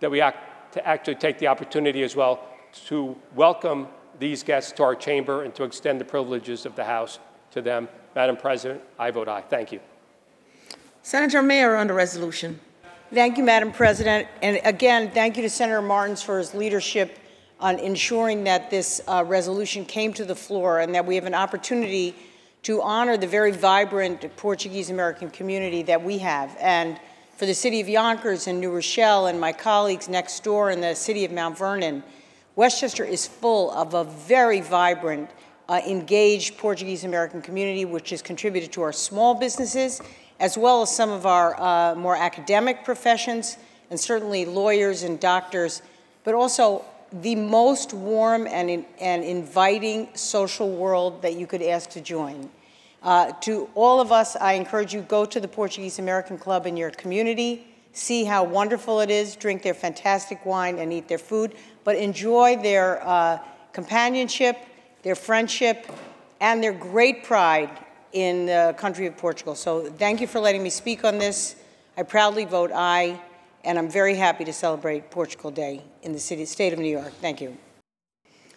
Speaker 15: that we act to actually take the opportunity as well to welcome these guests to our chamber and to extend the privileges of the House to them. Madam President, I vote aye. Thank you.
Speaker 1: Senator Mayer on the resolution.
Speaker 8: Thank you, Madam President. And again, thank you to Senator Martins for his leadership on ensuring that this uh, resolution came to the floor and that we have an opportunity to honor the very vibrant Portuguese American community that we have. And for the city of Yonkers and New Rochelle and my colleagues next door in the city of Mount Vernon, Westchester is full of a very vibrant uh, engaged Portuguese American community, which has contributed to our small businesses, as well as some of our uh, more academic professions, and certainly lawyers and doctors, but also the most warm and, in, and inviting social world that you could ask to join. Uh, to all of us, I encourage you, go to the Portuguese American Club in your community, see how wonderful it is, drink their fantastic wine and eat their food, but enjoy their uh, companionship, their friendship, and their great pride in the country of Portugal. So thank you for letting me speak on this. I proudly vote aye, and I'm very happy to celebrate Portugal Day in the city, state of New York. Thank you.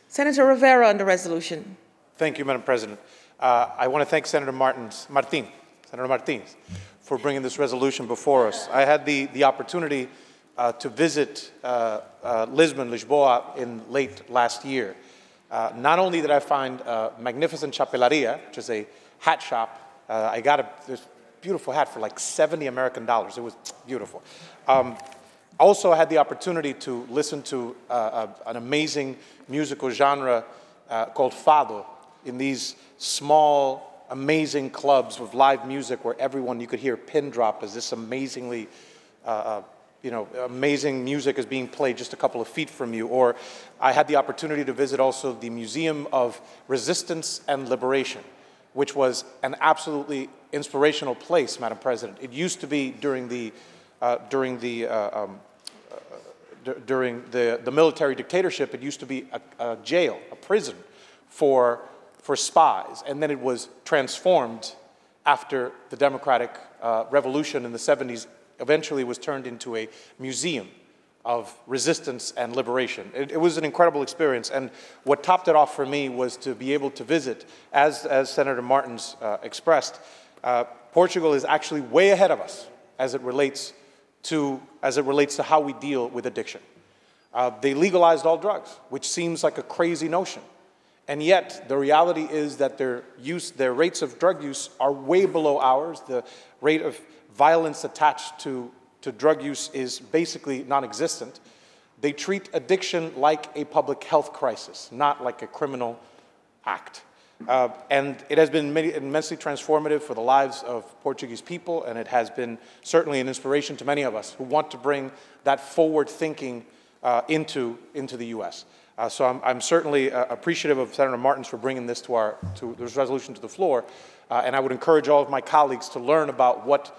Speaker 1: Senator Rivera on the resolution.
Speaker 13: Thank you, Madam President. Uh, I want to thank Senator Martins, Martin, Senator Martins, for bringing this resolution before us. I had the, the opportunity uh, to visit uh, uh Lisbon, Lisboa, in late last year. Uh, not only did I find a magnificent chapelaria, which is a hat shop, uh, I got a this beautiful hat for like 70 American dollars. It was beautiful. Um, also, I had the opportunity to listen to an amazing musical genre called fado, in these small, amazing clubs with live music where everyone, you could hear pin drop as this amazingly, uh, uh, you know, amazing music is being played just a couple of feet from you. Or I had the opportunity to visit also the Museum of Resistance and Liberation, which was an absolutely inspirational place, Madam President. It used to be during the, uh, during the, uh, um, uh, during the, the military dictatorship, it used to be a, a jail, a prison for for spies. And then it was transformed after the Democratic uh, Revolution in the 70s, eventually was turned into a museum of resistance and liberation. It, it, was an incredible experience. And what topped it off for me was to be able to visit, as, as Senator Martins uh, expressed, uh, Portugal is actually way ahead of us as it relates to, as it relates to how we deal with addiction. Uh, they legalized all drugs, which seems like a crazy notion. And yet, the reality is that their use, their rates of drug use are way below ours. The rate of violence attached to, to drug use is basically non existent. They treat addiction like a public health crisis, not like a criminal act. Uh, and it has been immensely transformative for the lives of Portuguese people, and it has been certainly an inspiration to many of us who want to bring that forward thinking uh, into, into the US. Uh, so I'm, I'm certainly uh, appreciative of Senator Martins for bringing this to our to this resolution to the floor, uh, and I would encourage all of my colleagues to learn about what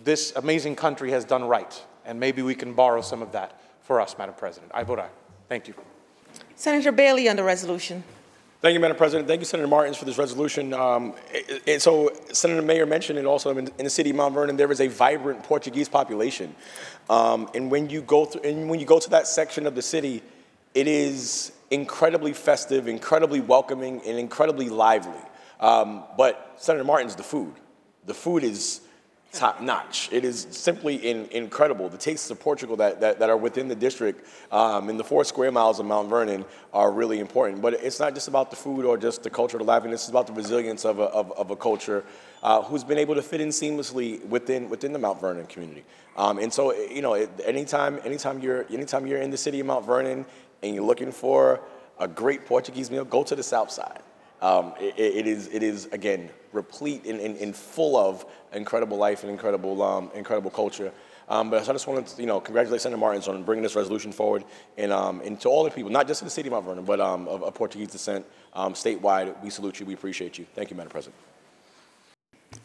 Speaker 13: this amazing country has done right, and maybe we can borrow some of that for us, Madam President. I vote aye. Thank you.
Speaker 1: Senator Bailey on the resolution.
Speaker 12: Thank you, Madam President. Thank you, Senator Martins, for this resolution. Um, it, it, so, Senator Mayer mentioned it also in, in, the city of Mount Vernon, there is a vibrant Portuguese population. Um, and when you go through, and when you go to that section of the city, it is incredibly festive, incredibly welcoming, and incredibly lively. Um, but Senator Martins the food. The food is top notch. It is simply in, incredible. The tastes of Portugal that, that, that are within the district um, in the four square miles of Mount Vernon are really important. But it's not just about the food or just the culture of the life, it's about the resilience of a, of, of a culture uh, who's been able to fit in seamlessly within, within the Mount Vernon community. Um, and so, you know, anytime, anytime, you're, anytime you're in the city of Mount Vernon and you're looking for a great Portuguese meal, go to the south side. Um, it, it, is, it is, again, replete and, and, and, full of incredible life and incredible, um, incredible culture. Um, but I just wanted to, you know, congratulate Senator Martins on bringing this resolution forward, and, um, and to all the people, not just in the city of Mount Vernon, but um, of, of, Portuguese descent, um, statewide. We salute you. We appreciate you. Thank you, Madam President.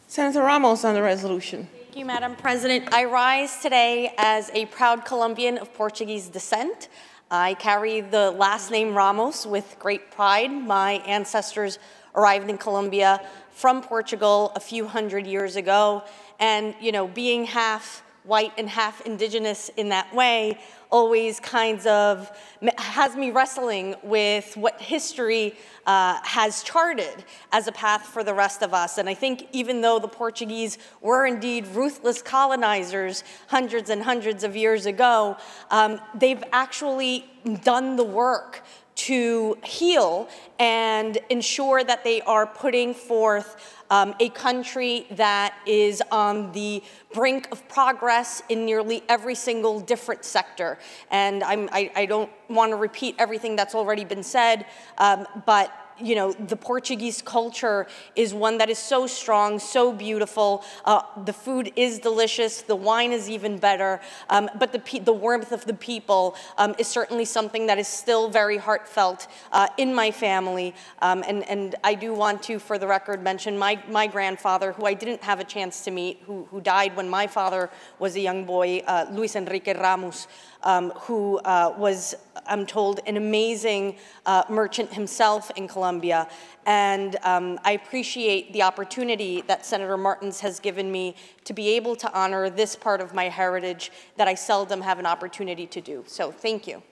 Speaker 1: Senator Ramos on the resolution.
Speaker 11: Thank you, Madam President. I rise today as a proud Colombian of Portuguese descent. I carry the last name Ramos with great pride. My ancestors arrived in Colombia from Portugal a few hundred years ago. And, you know, being half white and half indigenous in that way always kinds of has me wrestling with what history uh, has charted as a path for the rest of us. And I think even though the Portuguese were indeed ruthless colonizers hundreds and hundreds of years ago, um, they've actually done the work to heal and ensure that they are putting forth um, a country that is on the brink of progress in nearly every single different sector. And I, I don't want to repeat everything that's already been said, um, but you know, the Portuguese culture is one that is so strong, so beautiful. Uh, the food is delicious, the wine is even better, um, but the, the warmth of the people um, is certainly something that is still very heartfelt uh, in my family. Um, and, and I do want to, for the record, mention my, my grandfather, who I didn't have a chance to meet, who, who died when my father was a young boy, uh, Luis Enrique Ramos um, who uh, was, I'm told, an amazing uh, merchant himself in Colombia. And um, I appreciate the opportunity that Senator Martins has given me to be able to honor this part of my heritage that I seldom have an opportunity to do. So thank you.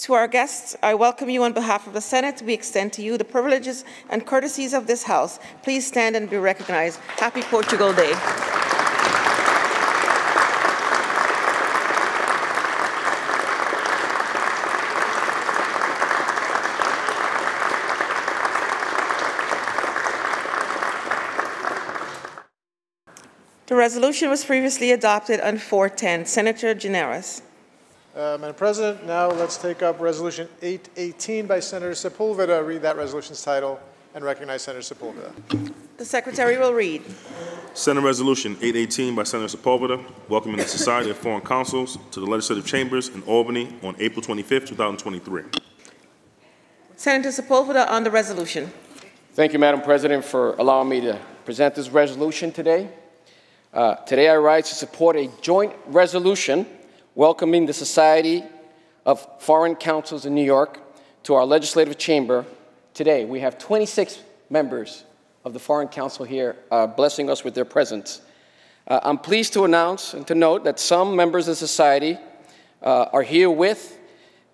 Speaker 1: To our guests, I welcome you on behalf of the Senate. We extend to you the privileges and courtesies of this House. Please stand and be recognized. Happy Portugal Day. The resolution was previously adopted on 410. Senator Gianaris.
Speaker 4: Uh, Madam President, now let's take up Resolution 818 by Senator Sepulveda. Read that resolution's title and recognize Senator Sepulveda.
Speaker 1: The Secretary will read.
Speaker 3: Senate Resolution 818 by Senator Sepulveda, welcoming the Society of Foreign Consuls to the Legislative Chambers in Albany on April 25, 2023.
Speaker 1: Senator Sepulveda on the resolution.
Speaker 16: Thank you, Madam President, for allowing me to present this resolution today. Uh, today I rise to support a joint resolution welcoming the Society of Foreign Consuls in New York to our legislative chamber today. We have 26 members of the Foreign Council here uh, blessing us with their presence. Uh, I'm pleased to announce and to note that some members of the Society uh, are here with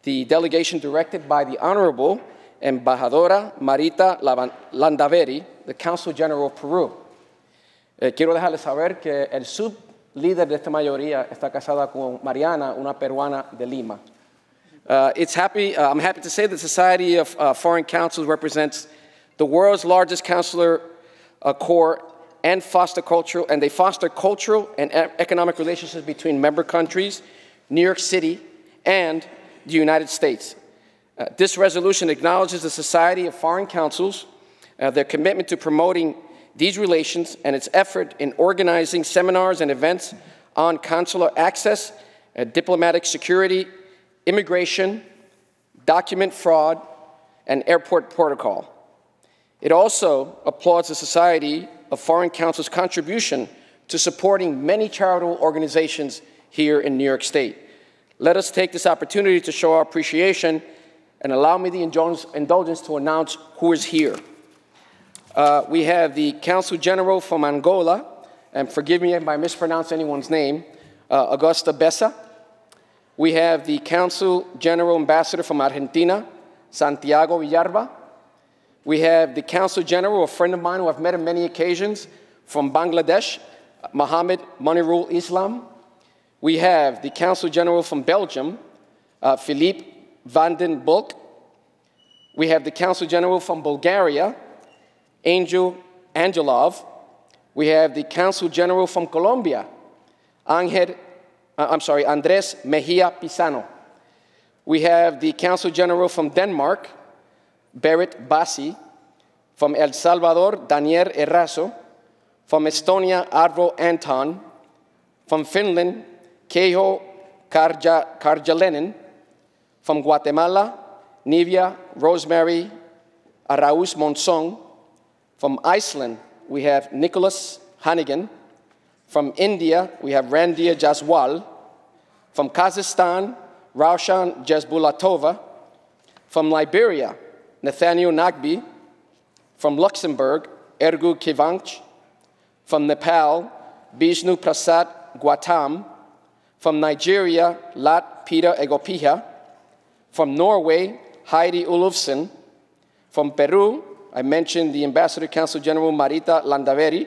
Speaker 16: the delegation directed by the Honorable Embajadora Marita Landaveri, the Consul General of Peru. Eh, quiero dejarles saber que el sub líder de esta mayoría está casada con Mariana, una peruana de Lima. Uh, it's happy, uh, I'm happy to say the Society of uh, Foreign Consuls represents the world's largest consular uh, corps and foster cultural, and they foster cultural and economic relationships between member countries, New York City, and the United States. Uh, this resolution acknowledges the Society of Foreign Consuls, uh, their commitment to promoting these relations and its effort in organizing seminars and events on consular access, uh, diplomatic security, immigration, document fraud, and airport protocol. It also applauds the Society of Foreign Consuls' contribution to supporting many charitable organizations here in New York State. Let us take this opportunity to show our appreciation and allow me the indulgence to announce who is here. Uh, we have the Consul General from Angola, and forgive me if I mispronounce anyone's name, uh, Augusta Bessa. We have the Consul General Ambassador from Argentina, Santiago Villalba. We have the Consul General, a friend of mine who I've met on many occasions, from Bangladesh, Mohammed Monirul Islam. We have the Consul General from Belgium, uh, Philippe van den Bulk. We have the Consul General from Bulgaria, Angel Angelov. We have the Consul General from Colombia, Angel, uh, I'm sorry, Andres Mejia Pisano. We have the Consul General from Denmark, Berit Basse. From El Salvador, Daniel Errazo. From Estonia, Arvo Anton. From Finland, Keijo Karja, Karjalenin. From Guatemala, Nivia Rosemary Arauz Monzon. From Iceland, we have Nicholas Hannigan. From India, we have Randhir Jaiswal. From Kazakhstan, Raushan Jezbulatova. From Liberia, Nathaniel Nagbi. From Luxembourg, Ergu Kivanch. From Nepal, Bishnu Prasad Gautam. From Nigeria, Lat Peter Egopiha. From Norway, Heidi Olufsen. From Peru, I mentioned the Ambassador Consul General Marita Landaveri.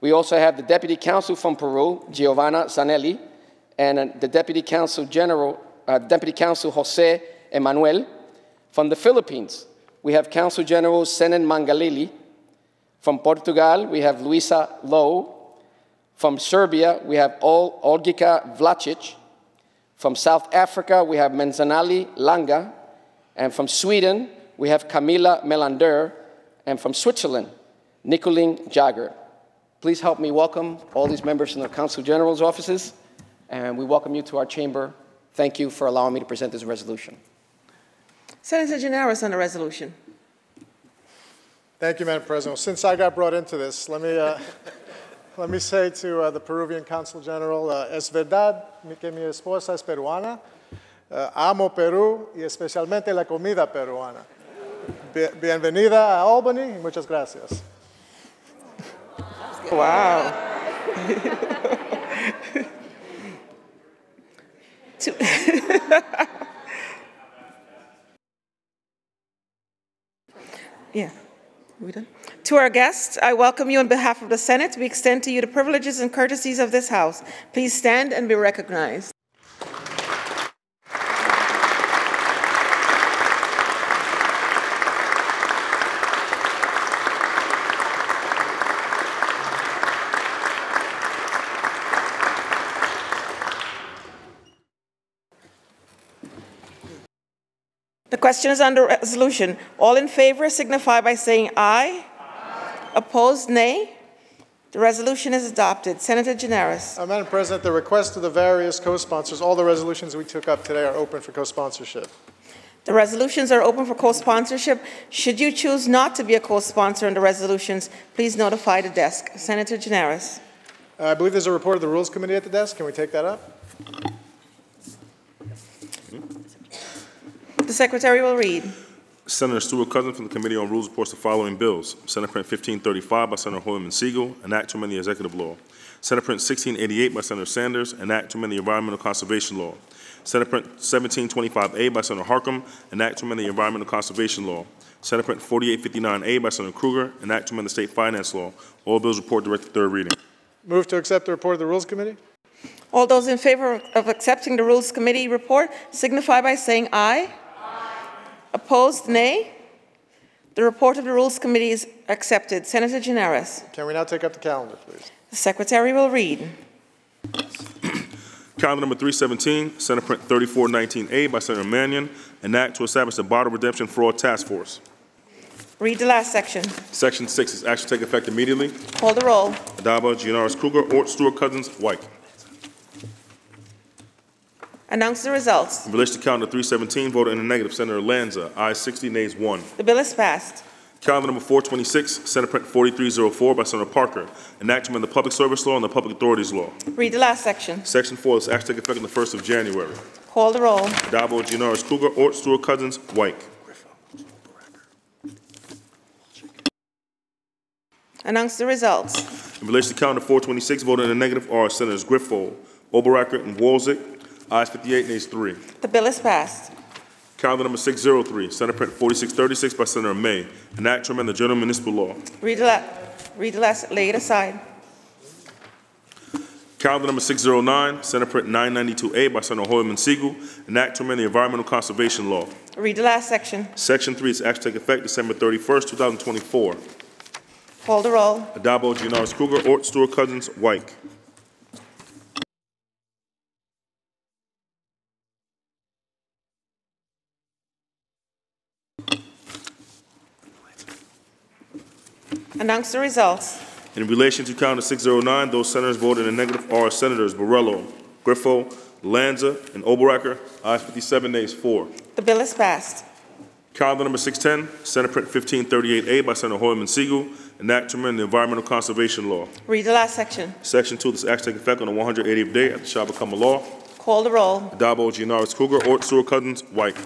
Speaker 16: We also have the Deputy Consul from Peru, Giovanna Zanelli, and uh, the Deputy Consul General, uh, Deputy Consul Jose Emanuel. From the Philippines, we have Consul General Senen Mangalili. From Portugal, we have Luisa Lowe. From Serbia, we have Ol Olgica Vlacic. From South Africa, we have Menzanali Langa. And from Sweden, we have Camilla Melander. And from Switzerland, Nicolene Jagger. Please help me welcome all these members in the Consul General's offices. And we welcome you to our chamber. Thank you for allowing me to present this resolution.
Speaker 1: Senator Gianaris on the resolution.
Speaker 4: Thank you, Madam President. Since I got brought into this, let me, uh, let me say to uh, the Peruvian Consul General, uh, es verdad que mi esposa es peruana. Uh, amo Perú y especialmente la comida peruana. Bienvenida a Albany muchas gracias.
Speaker 1: Wow. yeah. We done? To our guests, I welcome you on behalf of the Senate. We extend to you the privileges and courtesies of this House. Please stand and be recognized. Question is under resolution. All in favor signify by saying aye. aye. Opposed, nay. The resolution is adopted. Senator Gianaris.
Speaker 4: Uh, Madam President, the request of the various co-sponsors, all the resolutions we took up today are open for co-sponsorship.
Speaker 1: The resolutions are open for co-sponsorship. Should you choose not to be a co-sponsor on the resolutions, please notify the desk. Senator Gianaris.
Speaker 4: Uh, I believe there's a report of the Rules Committee at the desk. Can we take that up?
Speaker 1: The Secretary will read.
Speaker 3: Senator Stewart Cousins from the Committee on Rules reports the following bills. Senate Print 1535 by Senator Hoylman Sigal, an act to amend the executive law. Senate Print 1688 by Senator Sanders, an act to amend the environmental conservation law. Senate Print 1725A by Senator Harckham, an act to amend the environmental conservation law. Senate Print 4859A by Senator Krueger, an act to amend the state finance law. All bills report direct to third reading.
Speaker 4: Move to accept the report of the Rules Committee.
Speaker 1: All those in favor of accepting the Rules Committee report signify by saying aye. Opposed, nay. The report of the Rules Committee is accepted. Senator Gianaris.
Speaker 4: Can we now take up the calendar, please?
Speaker 1: The Secretary will read.
Speaker 3: Calendar number 317, Senate Print 3419A by Senator Mannion, an act to establish a bottle redemption fraud task force.
Speaker 1: Read the last section.
Speaker 3: Section 6 is action to take effect immediately.
Speaker 1: Call the roll.
Speaker 3: Addabbo, Gianaris Krueger, Ortt, Stewart Cousins, White.
Speaker 1: Announce the results.
Speaker 3: In relation to calendar 317, voted in the negative, Senator Lanza, ayes 60, nays 1.
Speaker 1: The bill is passed.
Speaker 3: Calendar number 426, Senate Print 4304 by Senator Parker, enactment of the Public Service Law and the Public Authorities Law.
Speaker 1: Read the last section.
Speaker 3: Section 4, this act take effect on the 1st of January.
Speaker 1: Call the roll.
Speaker 3: Addabbo, Gianaris Krueger, Ortt, Stewart Cousins, White.
Speaker 1: Announce the results.
Speaker 3: In relation to calendar 426, voted in the negative are Senators Griffo, Oberacker, and Walczyk. Ayes 58, nays 3.
Speaker 1: The bill is passed.
Speaker 3: Calendar number 603, Senate Print 4636 by Senator May, an act to amend the general municipal law.
Speaker 1: Read the, la- read the last, lay it aside.
Speaker 3: Calendar number 609, Senate Print 992A by Senator Hoylman Sigal, an act to amend the environmental conservation law.
Speaker 1: Read the last section.
Speaker 3: Section 3 is act to take effect December 31st, 2024.
Speaker 1: Call the roll.
Speaker 3: Addabbo, Gianaris Krueger, Ortt, Stewart Cousins, White.
Speaker 1: Announce the results.
Speaker 3: In relation to calendar 609, those senators voted in negative are Senators Borrello, Griffo, Lanza, and Oberacker. Ayes 57, nays 4.
Speaker 1: The bill is passed.
Speaker 3: Calendar number 610, Senate Print 1538A by Senator Hoylman Sigal, an act to amend the environmental conservation law.
Speaker 1: Read the last section.
Speaker 3: Section 2, this act take effect on the 180th day after shall become a law.
Speaker 1: Call the roll.
Speaker 3: Addabbo, Gianaris Krueger, Ortt, Stewart Cousins, White.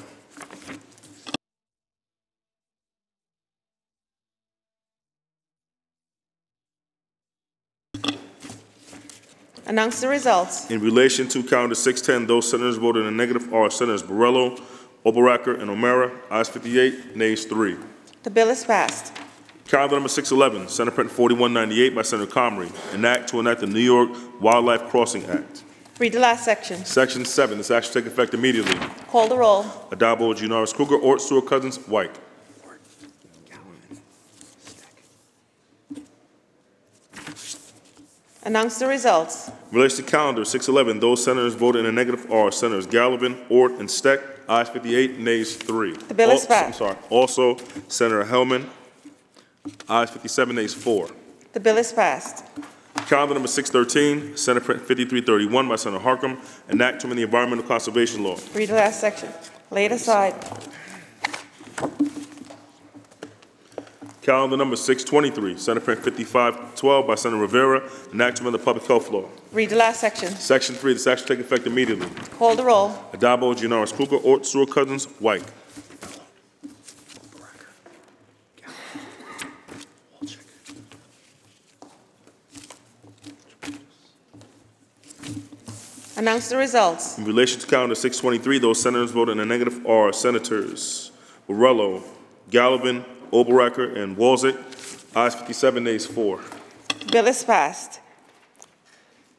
Speaker 1: Announce the results.
Speaker 3: In relation to calendar 610, those senators voted in the negative are Senators Borrello, Oberacker, and O'Mara. Ayes 58, nays 3.
Speaker 1: The bill is passed.
Speaker 3: Calendar number 611, Senate Print 4198 by Senator Comrie, an act to enact the New York Wildlife Crossing Act.
Speaker 1: Read the last section.
Speaker 3: Section 7, this act shall take effect immediately.
Speaker 1: Call the roll.
Speaker 3: Addabbo, Gianaris Krueger, Ortt, Stewart Cousins, White.
Speaker 1: Announce the results.
Speaker 3: In relation to calendar, 611, those senators voted in the negative are Senators Gallivan, Ortt, and Stec. Ayes 58, nays 3.
Speaker 1: The bill is passed.
Speaker 3: I'm sorry. Also, Senator Hellman. Ayes 57, nays 4.
Speaker 1: The bill is passed.
Speaker 3: Calendar number 613, Senate Print 5331 by Senator Harckham, enact to amend the Environmental Conservation Law.
Speaker 1: Read the last section. Lay it aside.
Speaker 3: Calendar number 623, Senate Print 5512 by Senator Rivera, enact to amend the Public Health Law.
Speaker 1: Read the last section.
Speaker 3: Section 3, this action take effect immediately.
Speaker 1: Call the roll.
Speaker 3: Addabbo, Gianaris Krueger, Ortt, Stewart Cousins, White.
Speaker 1: Announce the results.
Speaker 3: In relation to calendar 623, those senators voted in the negative are Senators Borrello, Gallivan, Oberacker, and Walczyk. Ayes 57, nays 4.
Speaker 1: Bill is passed.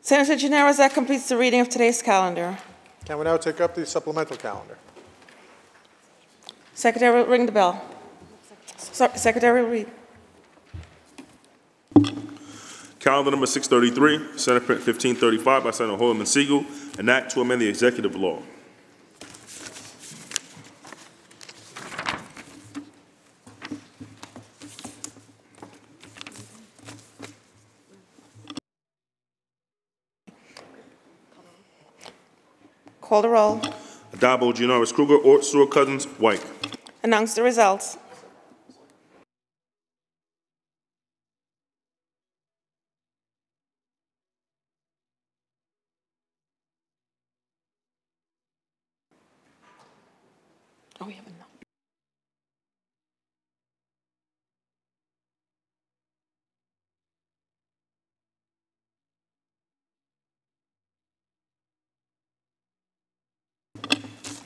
Speaker 1: Senator Gianaris, that completes the reading of today's calendar.
Speaker 4: Can we now take up the supplemental calendar?
Speaker 1: Secretary, ring the bell. So- Secretary, read.
Speaker 3: Calendar number 633, Senate Print 1535 by Senator Hoylman Sigal, enact to amend the executive law.
Speaker 1: Call the roll.
Speaker 3: Addabbo, Gianaris Krueger, Ortt, Cousins, White.
Speaker 1: Announce the results.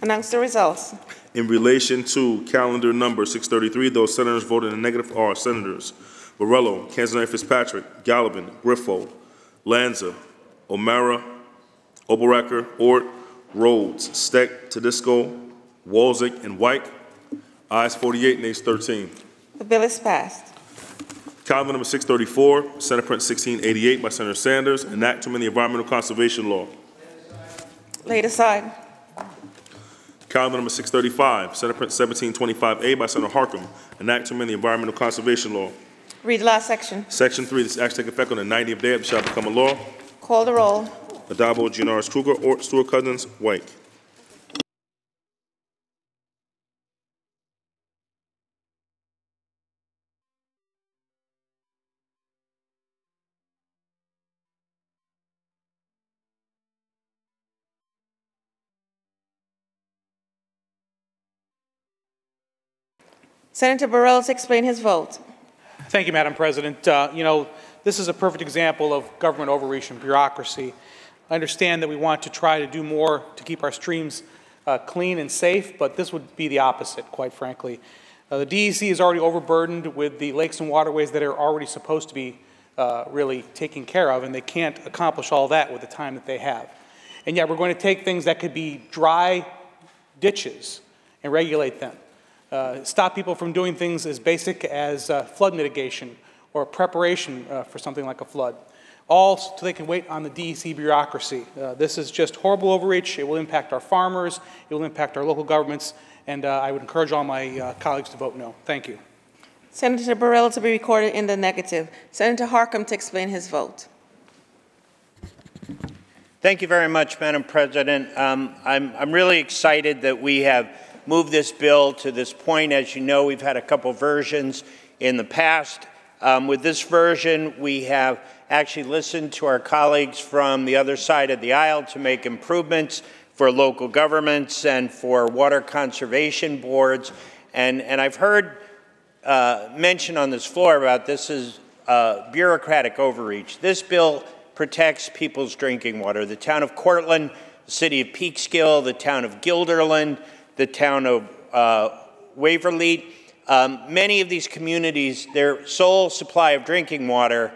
Speaker 1: Announce the results.
Speaker 3: In relation to calendar number 633, those senators voted in the negative are Senators Borrello, Canzoneri-Fitzpatrick, Gallivan, Griffo, Lanza, O'Mara, Oberacker, Ortt, Rhodes, Stec, Tedisco, Walczyk, and White. Ayes 48, nays 13.
Speaker 1: The bill is passed.
Speaker 3: Calendar number 634, Senate Print 1688 by Senator Sanders, enact to amend the Environmental Conservation Law.
Speaker 1: Lay it aside.
Speaker 3: Calendar number 635, Senate Print 1725A by Senator Harckham, enact to amend the Environmental Conservation Law.
Speaker 1: Read the last section.
Speaker 3: Section 3, this act take effect on the 90th day, it shall become a law.
Speaker 1: Call the roll.
Speaker 3: Addabbo, Gianaris Krueger, Ortt, Stewart Cousins, White.
Speaker 1: Senator Borrello to explain his vote.
Speaker 17: Thank you, Madam President. Uh, you know, this is a perfect example of government overreach and bureaucracy. I understand that we want to try to do more to keep our streams uh, clean and safe, but this would be the opposite, quite frankly. Uh, the DEC is already overburdened with the lakes and waterways that are already supposed to be uh, really taken care of, and they can't accomplish all that with the time that they have. And yet, we're going to take things that could be dry ditches and regulate them uh, stop people from doing things as basic as uh, flood mitigation or preparation uh, for something like a flood, all so they can wait on the DEC bureaucracy. Uh, this is just horrible overreach. It will impact our farmers, it will impact our local governments, and uh, I would encourage all my uh, colleagues to vote no. Thank you.
Speaker 1: Senator Borrello to be recorded in the negative. Senator Harckham to explain his vote.
Speaker 18: Thank you very much, Madam President. Um, I'm, I'm really excited that we have moved this bill to this point. As you know, we've had a couple versions in the past. Um, with this version, we have actually listened to our colleagues from the other side of the aisle to make improvements for local governments and for water conservation boards. And, and I've heard uh, mention on this floor about this is uh, bureaucratic overreach. This bill protects people's drinking water. The town of Cortland, the city of Peekskill, the town of Guilderland, the town of uh, Waverly. Um, many of these communities, their sole supply of drinking water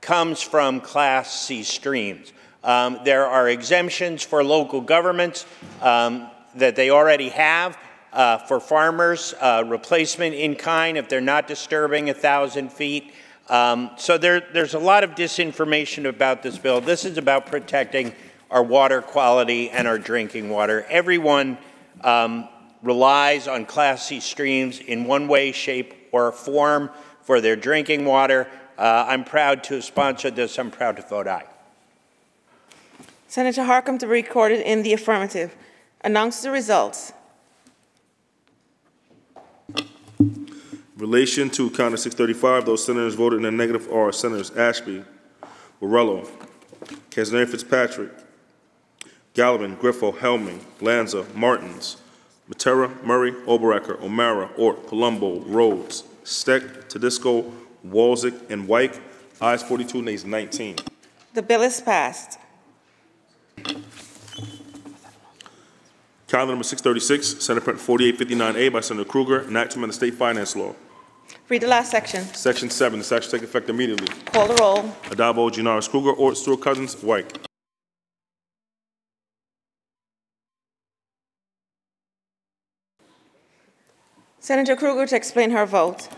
Speaker 18: comes from Class C streams. Um, there are exemptions for local governments um, that they already have uh, for farmers, uh, replacement in kind if they're not disturbing a thousand feet. Um, so there, there's a lot of disinformation about this bill. This is about protecting our water quality and our drinking water. Everyone um, relies on Class C streams in one way, shape, or form for their drinking water. Uh, I'm proud to have sponsored this. I'm proud to vote aye.
Speaker 1: Senator Harckham to be recorded in the affirmative. Announce the results.
Speaker 3: relation to County 635, those senators voted in the negative are Senators Ashby, Borrello, Canzoneri-Fitzpatrick, Gallivan, Griffo, Helming, Lanza, Martins, Matera, Murray, Oberacker, O'Mara, Ortt, Palumbo, Rhodes, Stec, Tedisco, Walczyk, and White. Ayes 42, nays 19.
Speaker 1: The bill is passed.
Speaker 3: Calendar number 636, Senate Print 4859A by Senator Krueger, enactment of the state finance law.
Speaker 1: Read the last section.
Speaker 3: Section 7, this act shall take effect immediately.
Speaker 1: Call the roll.
Speaker 3: Addabbo, Gianaris Krueger, Ortt, Stewart Cousins, White.
Speaker 1: Senator Krueger to explain her vote.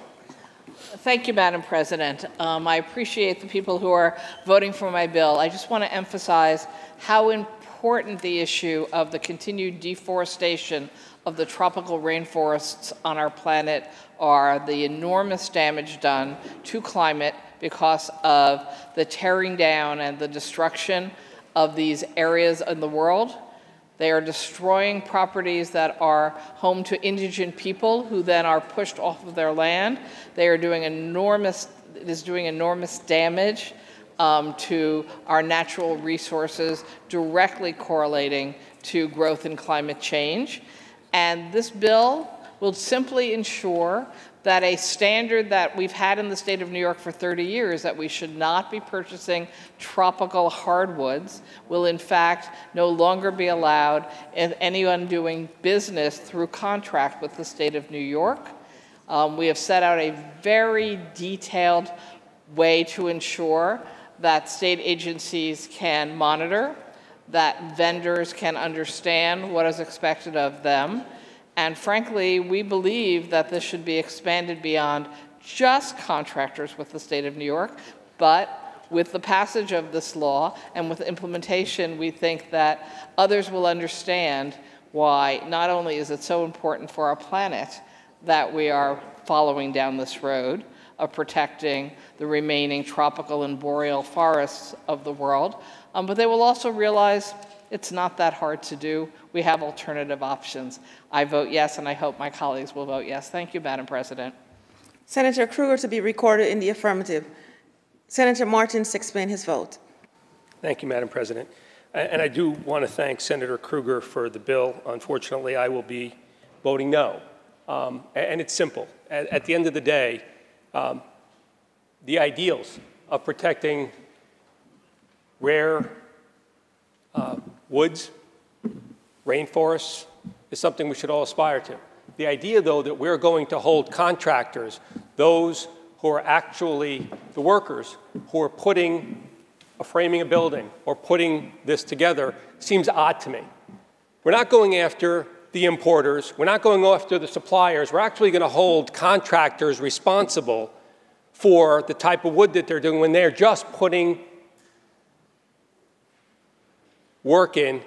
Speaker 19: Thank you, Madam President. Um, I appreciate the people who are voting for my bill. I just want to emphasize how important the issue of the continued deforestation of the tropical rainforests on our planet are, the enormous damage done to climate because of the tearing down and the destruction of these areas in the world. They are destroying properties that are home to indigent people who then are pushed off of their land. They are doing enormous, it is doing enormous damage um, to our natural resources, directly correlating to growth in climate change. And this bill will simply ensure that a standard that we've had in the state of New York for 30 years, that we should not be purchasing tropical hardwoods, will in fact no longer be allowed in anyone doing business through contract with the state of New York. Um, we have set out a very detailed way to ensure that state agencies can monitor, that vendors can understand what is expected of them, and frankly, we believe that this should be expanded beyond just contractors with the state of New York, but with the passage of this law and with implementation, we think that others will understand why not only is it so important for our planet that we are following down this road of protecting the remaining tropical and boreal forests of the world, um, but they will also realize it's not that hard to do. We have alternative options. I vote yes, and I hope my colleagues will vote yes. Thank you, Madam President.
Speaker 1: Senator Krueger to be recorded in the affirmative. Senator Martin to explain his vote.
Speaker 15: Thank you, Madam President. And I do want to thank Senator Krueger for the bill. Unfortunately, I will be voting no. Um, and it's simple. At, at, the end of the day, um, the ideals of protecting rare uh, woods, rainforests, is something we should all aspire to. The idea, though, that we're going to hold contractors, those who are actually the workers who are putting a framing a building or putting this together seems odd to me. We're not going after the importers. We're not going after the suppliers. We're actually going to hold contractors responsible for the type of wood that they're doing when they're just putting work in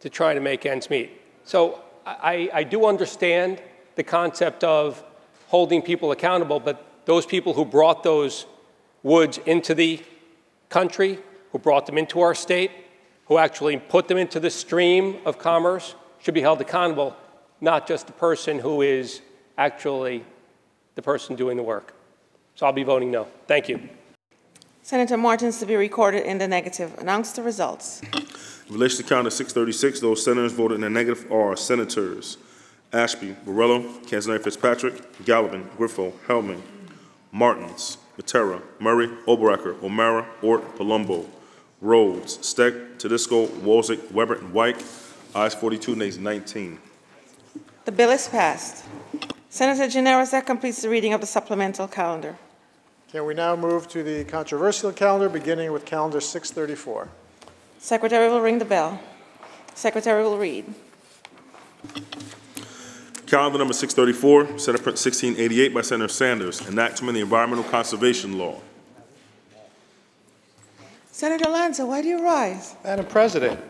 Speaker 15: to try to make ends meet. So I, I do understand the concept of holding people accountable, but those people who brought those woods into the country, who brought them into our state, who actually put them into the stream of commerce should be held accountable, not just the person who is actually the person doing the work. So I'll be voting no. Thank you.
Speaker 1: Senator Martins to be recorded in the negative. Announce the results.
Speaker 3: In relation to County 636, those senators voted in the negative are Senators Ashby, Borrello, Canzoneri-Fitzpatrick, Gallivan, Griffo, Helming, Martins, Matera, Murray, Oberacker, O'Mara, Ortt, Palumbo, Rhodes, Stec, Tedisco, Walczyk, Weber, and White. Ayes 42, nays 19.
Speaker 1: The bill is passed. Senator Gianaris, that completes the reading of the supplemental calendar.
Speaker 4: Can we now move to the controversial calendar, beginning with calendar 634?
Speaker 1: Secretary will ring the bell. Secretary will read.
Speaker 3: Calendar number 634, Senate Print 1688 by Senator Sanders, enactment of the Environmental Conservation Law.
Speaker 1: Senator Lanza, why do you rise?
Speaker 20: Madam President,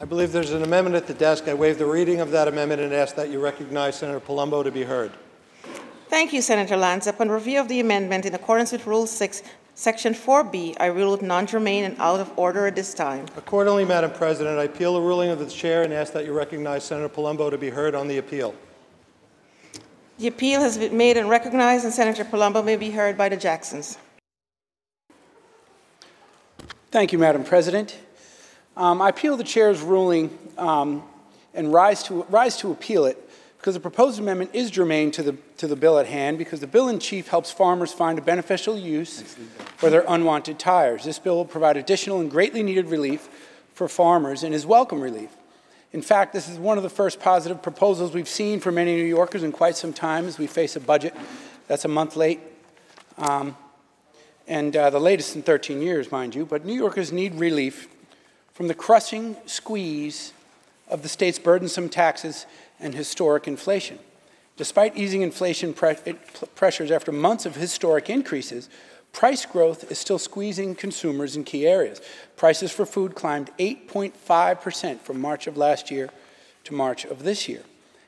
Speaker 20: I believe there's an amendment at the desk. I waive the reading of that amendment and ask that you recognize Senator Palumbo to be heard.
Speaker 1: Thank you, Senator Lanza. Upon review of the amendment in accordance with Rule 6, Section 4B, I rule it non-germane and out of order at this time.
Speaker 20: Accordingly, Madam President, I appeal the ruling of the chair and ask that you recognize Senator Palumbo to be heard on the appeal.
Speaker 1: The appeal has been made and recognized, and Senator Palumbo may be heard by the Jacksons.
Speaker 21: Thank you, Madam President. Um, I appeal the chair's ruling um, and rise to, rise to appeal it because the proposed amendment is germane to the, to the bill at hand because the bill in chief helps farmers find a beneficial use for their unwanted tires. This bill will provide additional and greatly needed relief for farmers and is welcome relief. In fact, this is one of the first positive proposals we've seen for many New Yorkers in quite some time as we face a budget that's a month late. Um, and uh, the latest in 13 years, mind you, but New Yorkers need relief from the crushing squeeze of the state's burdensome taxes and historic inflation. Despite easing inflation pre pressures after months of historic increases, price growth is still squeezing consumers in key areas. Prices for food climbed 8.5% from March of last year to March of this year,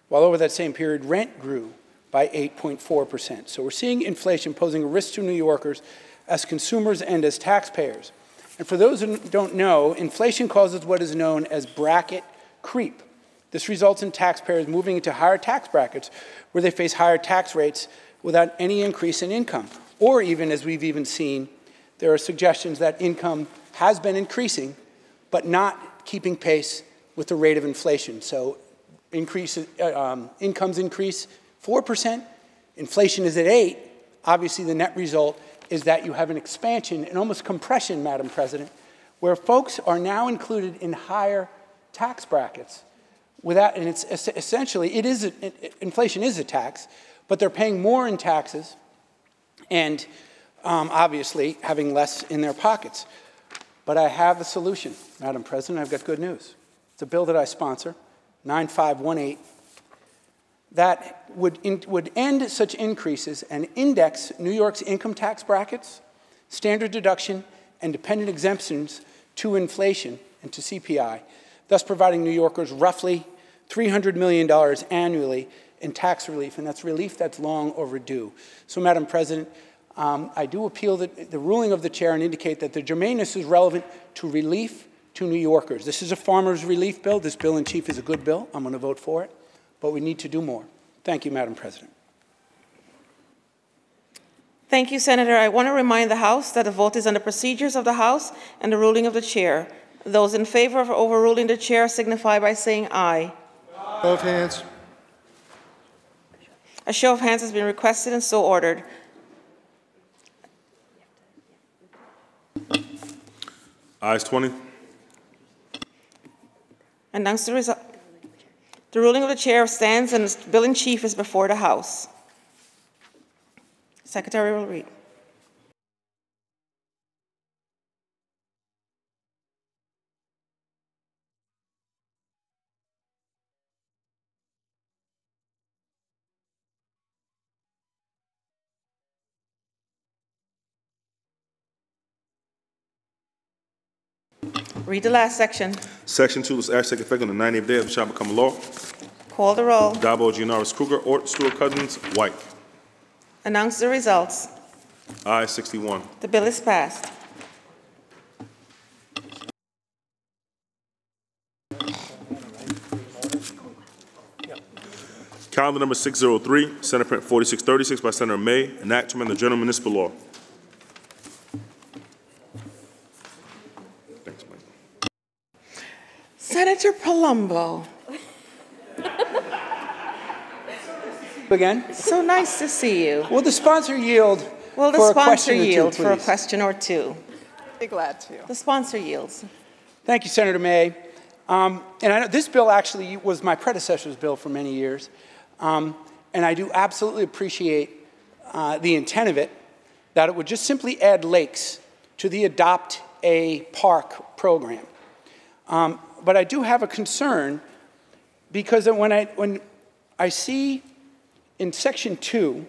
Speaker 21: while over that same period, rent grew by 8.4%. So we're seeing inflation posing a risk to New Yorkers as consumers and as taxpayers. And for those who don't know, inflation causes what is known as bracket creep. This results in taxpayers moving into higher tax brackets where they face higher tax rates without any increase in income. Or even, as we've even seen, there are suggestions that income has been increasing, but not keeping pace with the rate of inflation. So increase, uh, um, incomes increase 4%, inflation is at 8 Obviously, the net result is that you have an expansion and almost compression, Madam President, where folks are now included in higher tax brackets without, and it's essentially, it is, it, inflation is a tax, but they're paying more in taxes and um, obviously having less in their pockets. But I have a solution, Madam President. I've got good news. It's a bill that I sponsor, 9518, that would, in, would end such increases and index New York's income tax brackets, standard deduction, and dependent exemptions to inflation and to CPI, thus providing New Yorkers roughly $300 million annually in tax relief, and that's relief that's long overdue. So, Madam President, um, I do appeal the, the ruling of the chair and indicate that the germaneness is relevant to relief to New Yorkers. This is a farmers' relief bill. This bill in chief is a good bill. I'm going to vote for it, but we need to do more. Thank you, Madam President.
Speaker 1: Thank you, Senator. I want to remind the House that the vote is on the procedures of the House and the ruling of the chair. Those in favor of overruling the chair signify by saying aye.
Speaker 20: Show of hands.
Speaker 1: A show of hands has been requested and so ordered.
Speaker 3: Ayes 20.
Speaker 1: Announce the result. The ruling of the chair stands and the bill in chief is before the House. Secretary will read. Read the last section.
Speaker 3: Section 2 is act take effect on the 90th day of the shall become law.
Speaker 1: Call the roll.
Speaker 3: Dabo, Gianaris, Krueger, Ortt, Stewart Cousins, White.
Speaker 1: Announce the results.
Speaker 3: Ayes 61.
Speaker 1: The bill is passed.
Speaker 3: Calendar number 603, Senate Print 4636 by Senator May, enact to amend the General Municipal Law.
Speaker 1: Senator Palumbo.
Speaker 21: Again?
Speaker 1: So nice to see you.
Speaker 21: Will the sponsor yield
Speaker 1: Will the
Speaker 21: for a
Speaker 1: sponsor
Speaker 21: question or two,
Speaker 1: yield for a question or two?
Speaker 19: Be glad to.
Speaker 1: The sponsor yields.
Speaker 21: Thank you, Senator May. Um, and I know this bill actually was my predecessor's bill for many years. Um, and I do absolutely appreciate uh, the intent of it, that it would just simply add lakes to the Adopt a Park program. Um, but I do have a concern because when I, when I see in section two,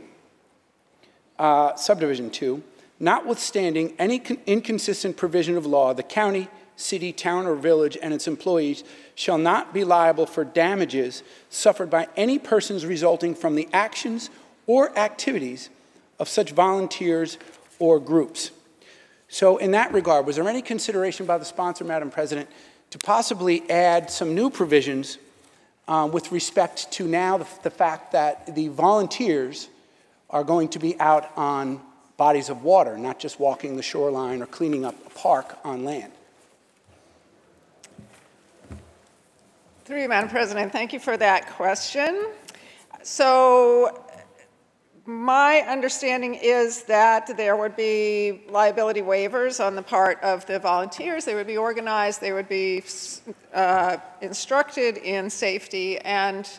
Speaker 21: uh, subdivision two, notwithstanding any inconsistent provision of law, the county, city, town, or village and its employees shall not be liable for damages suffered by any persons resulting from the actions or activities of such volunteers or groups. So, in that regard, was there any consideration by the sponsor, Madam President, to possibly add some new provisions um, with respect to now the, the fact that the volunteers are going to be out on bodies of water, not just walking the shoreline or cleaning up a park on land?
Speaker 22: Through you, Madam President, thank you for that question. So my understanding is that there would be liability waivers on the part of the volunteers. They would be organized, they would be uh, instructed in safety, and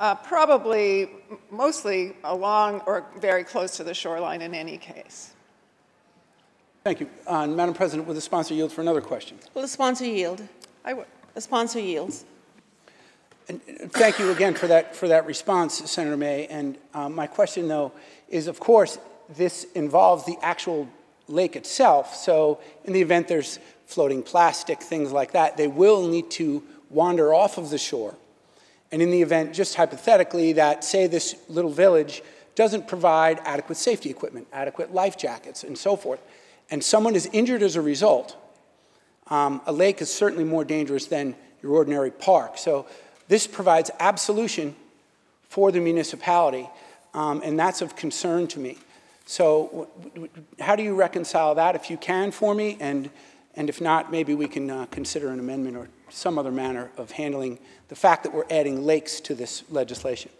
Speaker 22: uh, probably mostly along or very close to the shoreline in any case.
Speaker 21: Thank you. Uh, Madam President, will the sponsor yield for another question?
Speaker 1: Will the sponsor yield?
Speaker 22: I would.
Speaker 1: The sponsor yields.
Speaker 21: And thank you again for that, for that response, Senator May. And um, my question, though, is of course, this involves the actual lake itself. So, in the event there's floating plastic, things like that, they will need to wander off of the shore. And in the event, just hypothetically, that say this little village doesn't provide adequate safety equipment, adequate life jackets, and so forth, and someone is injured as a result, um, a lake is certainly more dangerous than your ordinary park. So, this provides absolution for the municipality, um, and that's of concern to me. So, how do you reconcile that if you can for me? And, and if not, maybe we can uh, consider an amendment or some other manner of handling the fact that we're adding lakes to this legislation.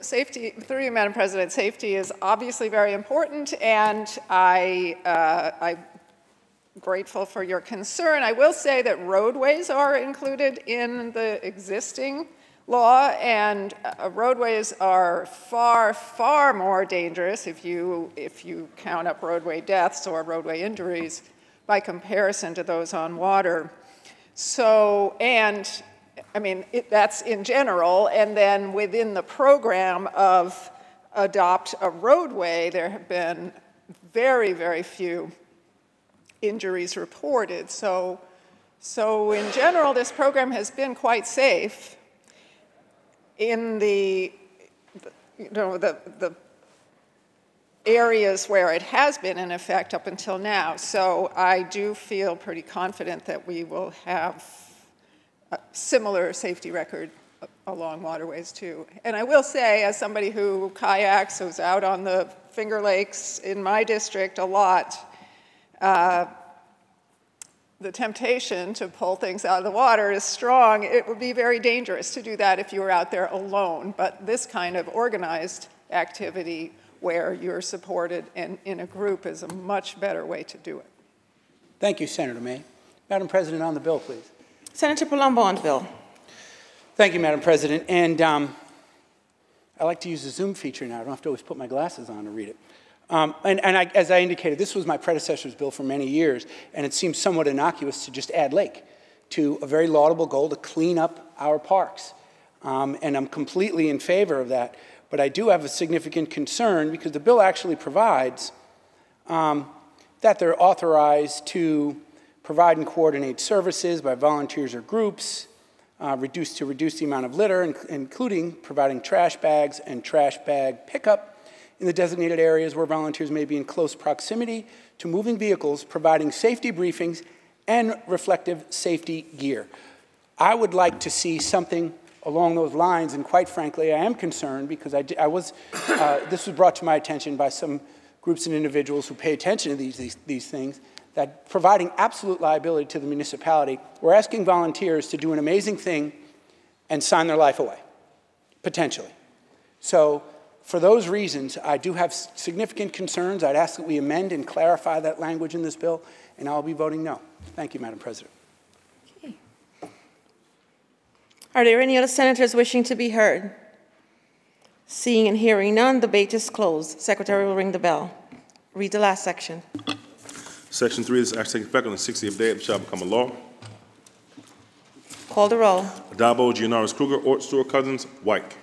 Speaker 22: Safety, through you, Madam President, safety is obviously very important, and I, uh, I grateful for your concern. I will say that roadways are included in the existing law, and uh, roadways are far, far more dangerous if you, if you count up roadway deaths or roadway injuries by comparison to those on water. So, and I mean, it, that's in general, and then within the program of adopt a roadway, there have been very, very few injuries reported. So, so in general, this program has been quite safe in the, you know, the, the areas where it has been in effect up until now. So I do feel pretty confident that we will have a similar safety record along waterways too. And I will say, as somebody who kayaks, who's out on the Finger Lakes in my district a lot, uh, the temptation to pull things out of the water is strong. It would be very dangerous to do that if you were out there alone. But this kind of organized activity where you're supported in, in a group is a much better way to do it.
Speaker 21: Thank you, Senator May. Madam President, on the bill, please.
Speaker 1: Senator Palumbo on the bill.
Speaker 21: Thank you, Madam President. And um, I like to use the Zoom feature now. I don't have to always put my glasses on to read it. Um, and, and I, as I indicated, this was my predecessor's bill for many years, and it seems somewhat innocuous to just add lake to a very laudable goal to clean up our parks. Um, and I'm completely in favor of that. But I do have a significant concern because the bill actually provides um, that they're authorized to provide and coordinate services by volunteers or groups, uh, reduce to reduce the amount of litter, including providing trash bags and trash bag pickup in the designated areas where volunteers may be in close proximity to moving vehicles, providing safety briefings and reflective safety gear. I would like to see something along those lines, and quite frankly, I am concerned because I, I was, uh, this was brought to my attention by some groups and individuals who pay attention to these, these, these things, that providing absolute liability to the municipality, we're asking volunteers to do an amazing thing and sign their life away, potentially. So for those reasons, I do have significant concerns. I'd ask that we amend and clarify that language in this bill, and I'll be voting no. Thank you, Madam President.
Speaker 1: Okay. Are there any other senators wishing to be heard? Seeing and hearing none, the debate is closed. Secretary will ring the bell. Read the last section.
Speaker 3: Section 3 is act taking effect on the 60th day, it shall become a law.
Speaker 1: Call the roll.
Speaker 3: Addabbo, Gianaris Krueger, Ortt, Stewart Cousins, White.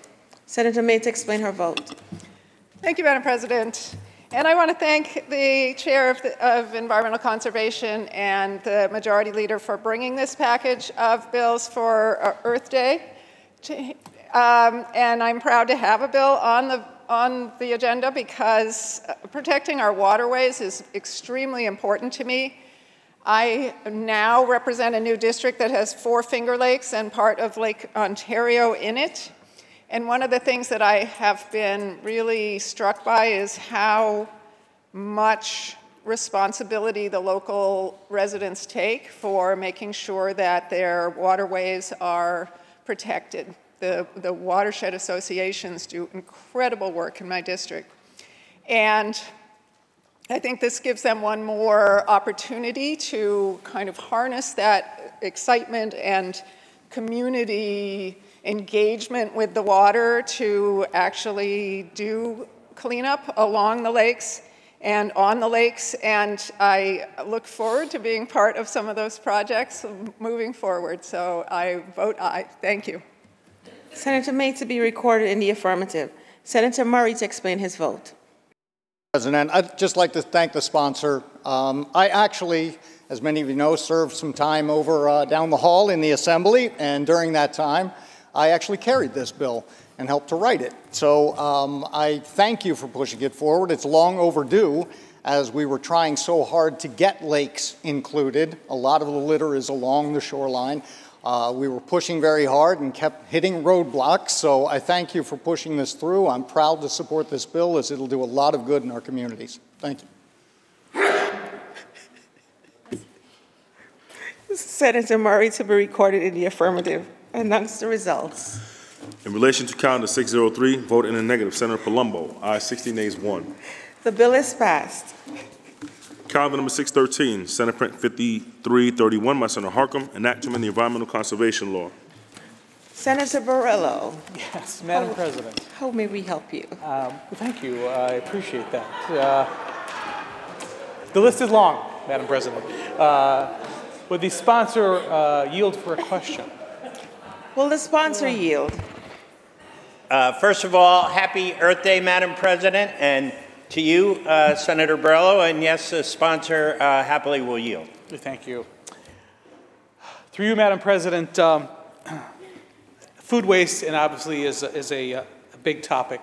Speaker 1: Senator May to explain her vote.
Speaker 22: Thank you, Madam President. And I want to thank the Chair of, the, of, Environmental Conservation and the Majority Leader for bringing this package of bills for uh, Earth Day. Um, and I'm proud to have a bill on the, on the agenda because uh, protecting our waterways is extremely important to me. I now represent a new district that has four Finger Lakes and part of Lake Ontario in it. And one of the things that I have been really struck by is how much responsibility the local residents take for making sure that their waterways are protected. The, the watershed associations do incredible work in my district. And I think this gives them one more opportunity to kind of harness that excitement and community engagement with the water to actually do cleanup along the lakes and on the lakes. And I look forward to being part of some of those projects moving forward. So I vote aye. Thank you.
Speaker 1: Senator May to be recorded in the affirmative. Senator Murray to explain his vote.
Speaker 23: President, I'd just like to thank the sponsor. Um, I actually, as many of you know, served some time over uh, down the hall in the Assembly, and during that time, I actually carried this bill and helped to write it. So um, I thank you for pushing it forward. It's long overdue as we were trying so hard to get lakes included. A lot of the litter is along the shoreline. Uh, we were pushing very hard and kept hitting roadblocks, so I thank you for pushing this through. I'm proud to support this bill as it'll do a lot of good in our communities. Thank
Speaker 1: you. Senator Murray to be recorded in the affirmative. Announce the results.
Speaker 3: In relation to calendar 603, vote in the negative. Senator Palumbo, aye, 60 nays, 1.
Speaker 1: The bill is passed.
Speaker 3: Calendar number 613, Senate Print 5331 by Senator Harckham, an act to amend the Environmental Conservation Law.
Speaker 1: Senator Borrello.
Speaker 17: Yes, Madam
Speaker 1: how,
Speaker 17: President.
Speaker 1: How may we help you?
Speaker 17: Um, thank you. I appreciate that. Uh, the list is long, Madam President. Uh, would the sponsor uh, yield for a question?
Speaker 1: Will the sponsor yield?
Speaker 18: Uh, first of all, happy Earth Day, Madam President, and to you, uh, Senator Borrello, and yes, the sponsor uh, happily will yield.
Speaker 17: Thank you. Through you, Madam President, um, food waste, and obviously is, a, is a, a big topic.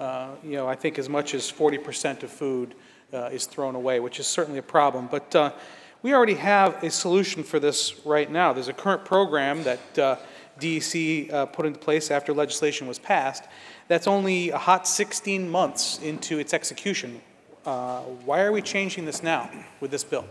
Speaker 17: Uh, you know, I think as much as 40% of food uh, is thrown away, which is certainly a problem. But uh, we already have a solution for this right now. There's a current program that DEC uh, put into place after legislation was passed. That's only a hot 16 months into its execution. Uh, why are we changing this now with this bill?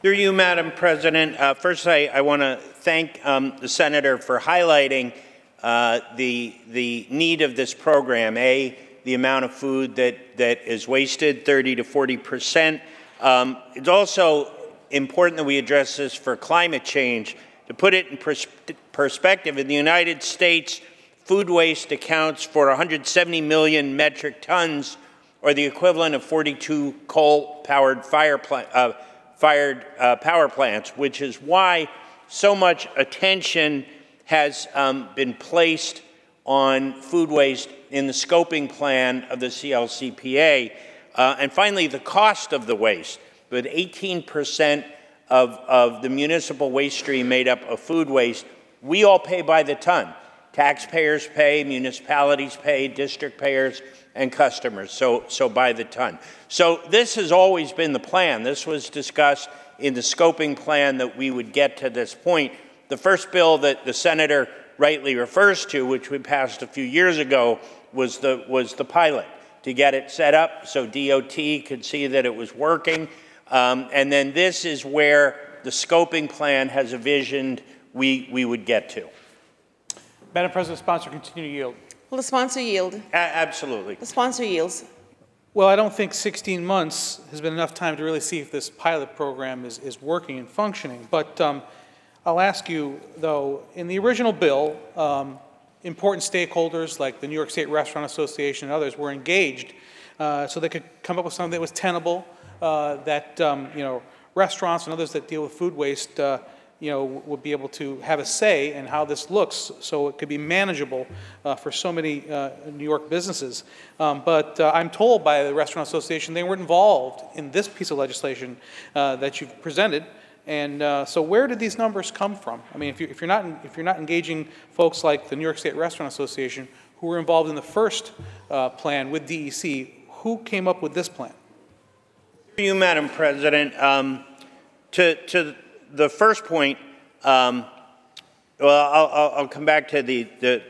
Speaker 18: Through you, Madam President, uh, first I, I want to thank um, the Senator for highlighting uh, the, the need of this program. A, the amount of food that, that is wasted, 30 to 40 percent. Um, it's also important that we address this for climate change to put it in pers perspective, in the United States, food waste accounts for 170 million metric tons, or the equivalent of 42 coal-powered fire uh, fired uh, power plants, which is why so much attention has um, been placed on food waste in the scoping plan of the CLCPA. Uh, and finally, the cost of the waste, with 18 percent of, of the municipal waste stream made up of food waste, we all pay by the ton. Taxpayers pay, municipalities pay, district payers, and customers, so, so by the ton. So this has always been the plan. This was discussed in the scoping plan that we would get to this point. The first bill that the senator rightly refers to, which we passed a few years ago, was the, was the pilot to get it set up so DOT could see that it was working um, and then this is where the scoping plan has envisioned we, we would get to.
Speaker 17: Madam President, the sponsor continue to yield.
Speaker 1: Will the sponsor yield?
Speaker 18: A absolutely.
Speaker 1: The sponsor yields.
Speaker 17: Well, I don't think 16 months has been enough time to really see if this pilot program is, is working and functioning. But um, I'll ask you, though, in the original bill, um, important stakeholders like the New York State Restaurant Association and others were engaged uh, so they could come up with something that was tenable, uh, that um, you know restaurants and others that deal with food waste uh, you know, would be able to have a say in how this looks so it could be manageable uh, for so many uh, New York businesses. Um, but uh, I'm told by the Restaurant Association they weren't involved in this piece of legislation uh, that you've presented. And uh, so where did these numbers come from? I mean, if, you, you're not, if you're not engaging folks like the New York State Restaurant Association who were involved in the first uh, plan with DEC, who came up with this plan?
Speaker 18: Thank you, Madam President. Um, to, to the first point, um, well, I'll, I'll, come back to the, the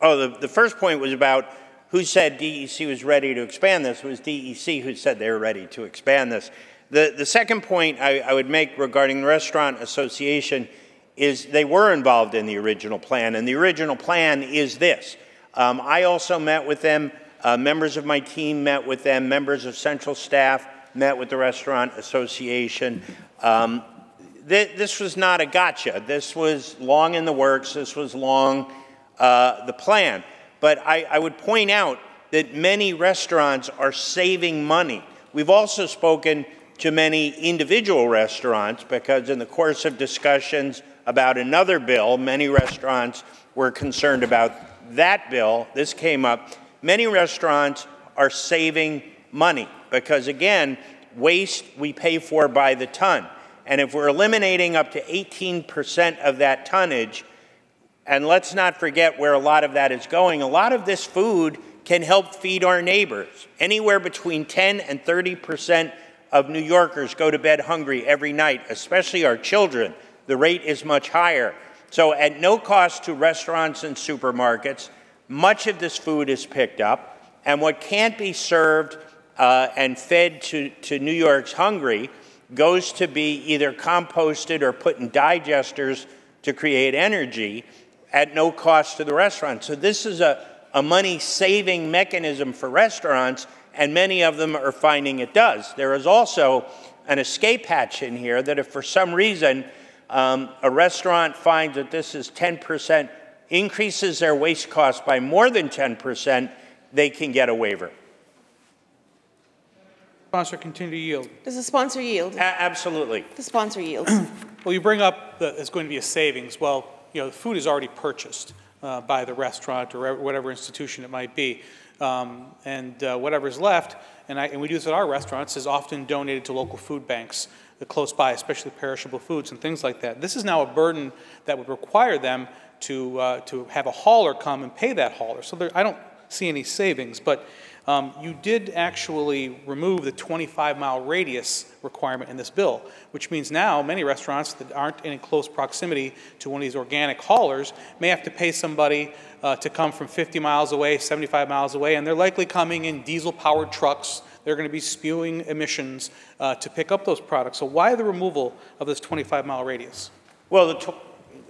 Speaker 18: oh, the, the first point was about who said DEC was ready to expand this. It was DEC who said they were ready to expand this. The, the second point I, I would make regarding the Restaurant Association is they were involved in the original plan, and the original plan is this. Um, I also met with them, uh, members of my team met with them, members of central staff met with the Restaurant Association. Um, th this was not a gotcha. This was long in the works. This was long uh, the plan. But I, I would point out that many restaurants are saving money. We've also spoken to many individual restaurants because in the course of discussions about another bill, many restaurants were concerned about that bill. This came up. Many restaurants are saving money because, again, waste we pay for by the ton. And if we're eliminating up to 18% of that tonnage, and let's not forget where a lot of that is going, a lot of this food can help feed our neighbors. Anywhere between 10 and 30% of New Yorkers go to bed hungry every night, especially our children. The rate is much higher. So, at no cost to restaurants and supermarkets, much of this food is picked up, and what can't be served uh, and fed to, to New York's hungry goes to be either composted or put in digesters to create energy at no cost to the restaurant. So, this is a, a money saving mechanism for restaurants, and many of them are finding it does. There is also an escape hatch in here that if for some reason um, a restaurant finds that this is 10%, increases their waste cost by more than 10%, they can get a waiver.
Speaker 17: Sponsor continue to yield.
Speaker 1: Does the sponsor yield?
Speaker 18: A absolutely.
Speaker 1: The sponsor yields.
Speaker 17: well, you bring up that there's going to be a savings. Well, you know, the food is already purchased uh, by the restaurant or whatever institution it might be. Um, and uh, whatever's left, and, I, and, we do this at our restaurants, is often donated to local food banks close by, especially perishable foods and things like that. This is now a burden that would require them to, uh, to have a hauler come and pay that hauler. So there, I don't see any savings, but um, you did actually remove the 25 mile radius requirement in this bill, which means now many restaurants that aren't in close proximity to one of these organic haulers may have to pay somebody uh, to come from 50 miles away, 75 miles away, and they're likely coming in diesel powered trucks. They're going to be spewing emissions uh, to pick up those products. So, why the removal of this 25 mile radius?
Speaker 18: Well,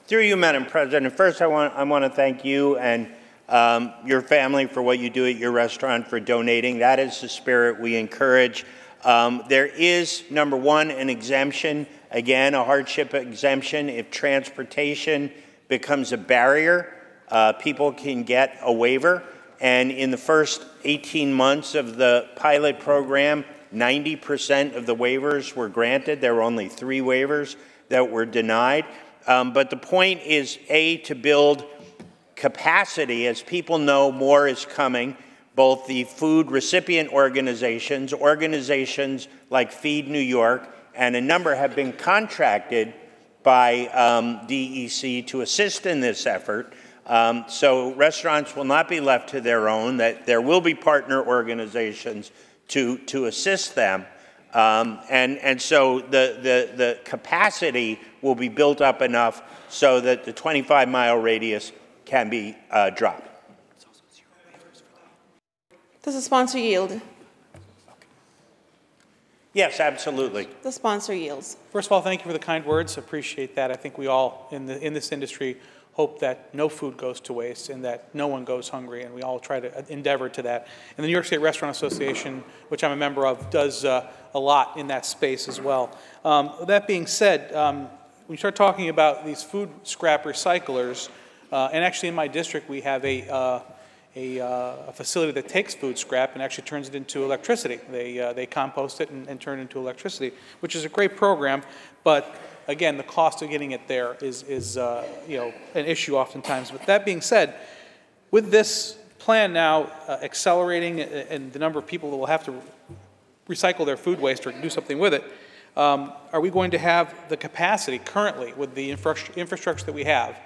Speaker 18: through you, Madam President, first I want, I want to thank you and um, your family for what you do at your restaurant, for donating. That is the spirit we encourage. Um, there is, number one, an exemption, again, a hardship exemption. If transportation becomes a barrier, uh, people can get a waiver. And in the first 18 months of the pilot program, 90% of the waivers were granted. There were only three waivers that were denied. Um, but the point is, A, to build capacity as people know more is coming. Both the food recipient organizations, organizations like Feed New York, and a number have been contracted by um, DEC to assist in this effort. Um, so restaurants will not be left to their own, that there will be partner organizations to, to assist them. Um, and, and so the, the, the capacity will be built up enough so that the 25 mile radius can be uh, dropped.
Speaker 1: Does the sponsor yield?
Speaker 18: Yes, absolutely.
Speaker 1: The sponsor yields.
Speaker 17: First of all, thank you for the kind words. Appreciate that. I think we all in, the, in this industry hope that no food goes to waste and that no one goes hungry, and we all try to endeavor to that. And the New York State Restaurant Association, which I'm a member of, does uh, a lot in that space as well. Um, that being said, um, when you start talking about these food scrap recyclers, uh, and actually, in my district, we have a, uh, a, uh, a, facility that takes food scrap and actually turns it into electricity. They, uh, they compost it and, and, turn it into electricity, which is a great program. But again, the cost of getting it there is, is uh, you know, an issue oftentimes. But that being said, with this plan now uh, accelerating and the number of people that will have to recycle their food waste or do something with it, um, are we going to have the capacity currently with the infra infrastructure that we have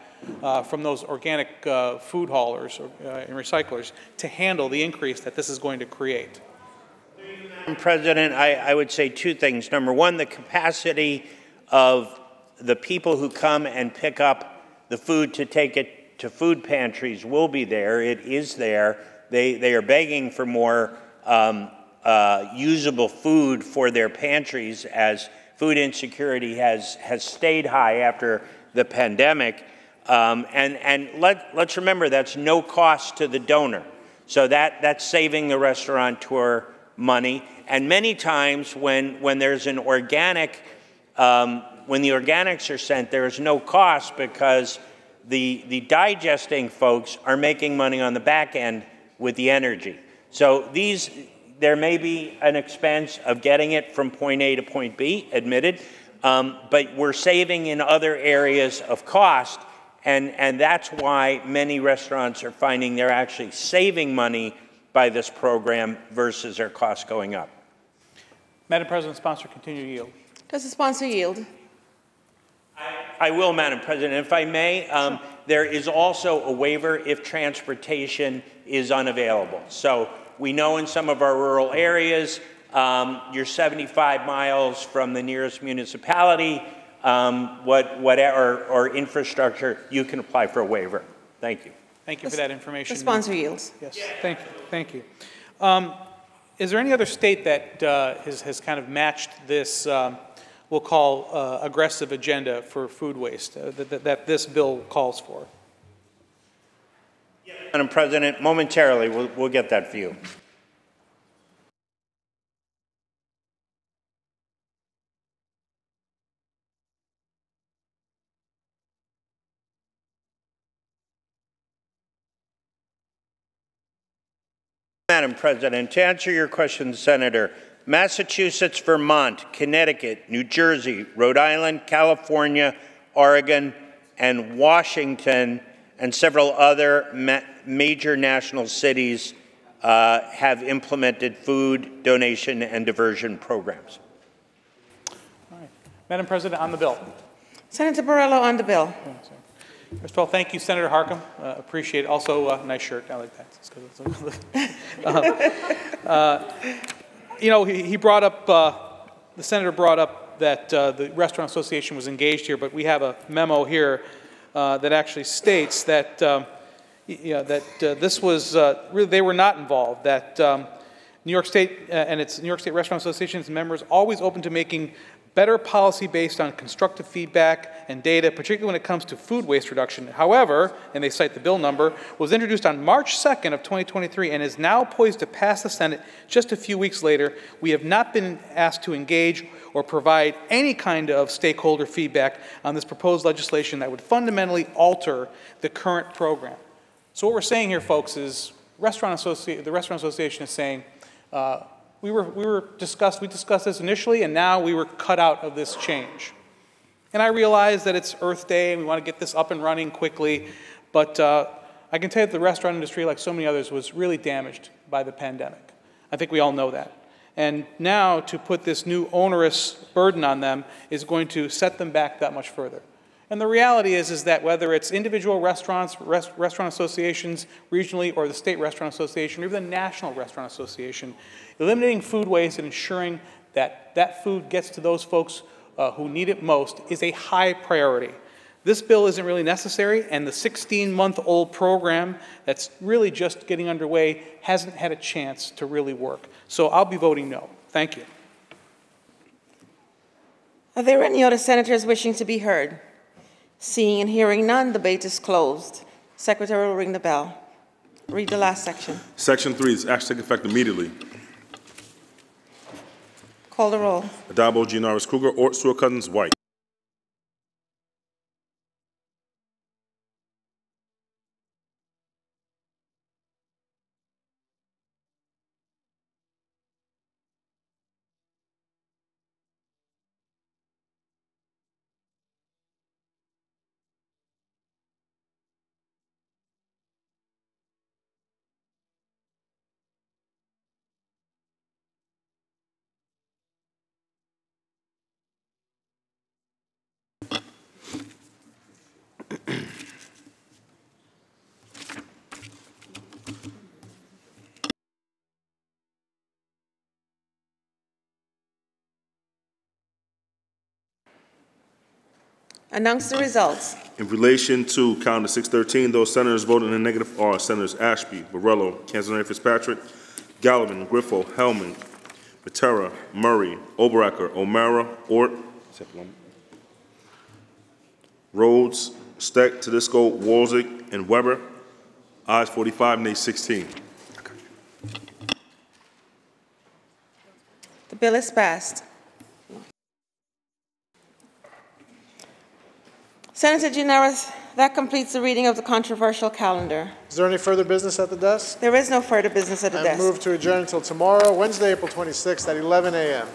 Speaker 17: uh, from those organic uh, food haulers or, uh, and recyclers to handle the increase that this is going to create?
Speaker 18: President, I, I would say two things. Number one, the capacity of the people who come and pick up the food to take it to food pantries will be there. It is there. They, they are begging for more um, uh, usable food for their pantries as food insecurity has, has stayed high after the pandemic. Um, and and let, let's remember that's no cost to the donor. So that, that's saving the restaurateur money. And many times when, when there's an organic, um, when the organics are sent, there is no cost because the, the digesting folks are making money on the back end with the energy. So these, there may be an expense of getting it from point A to point B, admitted, um, but we're saving in other areas of cost and, and that's why many restaurants are finding they're actually saving money by this program versus their costs going up.
Speaker 17: Madam President, sponsor continue to yield.
Speaker 1: Does the sponsor yield?
Speaker 18: I will, Madam President. If I may, um, sure. there is also a waiver if transportation is unavailable. So we know in some of our rural areas, um, you're 75 miles from the nearest municipality um, what, whatever, or infrastructure, you can apply for a waiver. Thank you.
Speaker 17: Thank you for that information.
Speaker 1: The sponsor yields.
Speaker 17: Yes, thank you. Thank you. Um, is there any other state that uh, has, has kind of matched this, um, we'll call uh, aggressive agenda for food waste uh, that, that, this bill calls for?
Speaker 18: Madam President, momentarily, we'll, we'll get that view. Madam President, to answer your question, Senator, Massachusetts, Vermont, Connecticut, New Jersey, Rhode Island, California, Oregon, and Washington, and several other ma major national cities uh, have implemented food donation and diversion programs.
Speaker 17: All right. Madam President, on the bill.
Speaker 1: Senator Borrello on the bill.
Speaker 17: First of all, thank you, Senator Harckham. Uh, appreciate it. Also, uh, nice shirt. I like that. uh, uh, you know, he, he brought up, uh, the senator brought up that uh, the Restaurant Association was engaged here, but we have a memo here that actually states that, um, yeah, that this was, really, they were not involved, that um, New York State and its New York State Restaurant Association's members always open to making better policy based on constructive feedback and data, particularly when it comes to food waste reduction. However, and they cite the bill number, was introduced on March 2nd of 2023 and is now poised to pass the Senate just a few weeks later. We have not been asked to engage or provide any kind of stakeholder feedback on this proposed legislation that would fundamentally alter the current program. So what we're saying here, folks, is Restaurant the Restaurant Association is saying, uh, we were, we were discussed, we discussed this initially, and now we were cut out of this change. And I realize that it's Earth Day and we want to get this up and running quickly, but uh, I can tell you that the restaurant industry, like so many others, was really damaged by the pandemic. I think we all know that. And now to put this new onerous burden on them is going to set them back that much further. And the reality is, is that whether it's individual restaurants, rest, restaurant associations regionally, or the State Restaurant Association, or even the National Restaurant Association, eliminating food waste and ensuring that that food gets to those folks uh, who need it most is a high priority. This bill isn't really necessary, and the 16 month old program that's really just getting underway hasn't had a chance to really work. So I'll be voting no. Thank you.
Speaker 1: Are there any other senators wishing to be heard? Seeing and hearing none, debate is closed. Secretary will ring the bell. Read the last section.
Speaker 3: Section 3 is action take effect immediately.
Speaker 1: Call the roll.
Speaker 3: Addabbo, Gianaris, Krueger, Ortt, Cousins, White.
Speaker 1: Announce the results.
Speaker 3: In relation to calendar 613, those senators voting in the negative are Senators Ashby, Borrello, Canzoneri-Fitzpatrick, Gallivan, Griffo, Helming, Mattera, Murray, Oberacker, O'Mara, Ortt, Rhoads, Stec, Tedisco, Walczyk, and Weber. Ayes 45, nays 16.
Speaker 1: The bill is passed. Senator Gianaris, that completes the reading of the controversial calendar.
Speaker 4: Is there any further business at the desk?
Speaker 1: There is no further business at the
Speaker 4: I
Speaker 1: desk.
Speaker 4: move to adjourn until tomorrow, Wednesday, April 26th at 11 a.m.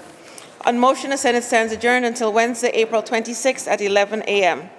Speaker 1: On motion, the Senate stands adjourned until Wednesday, April 26th at 11 a.m.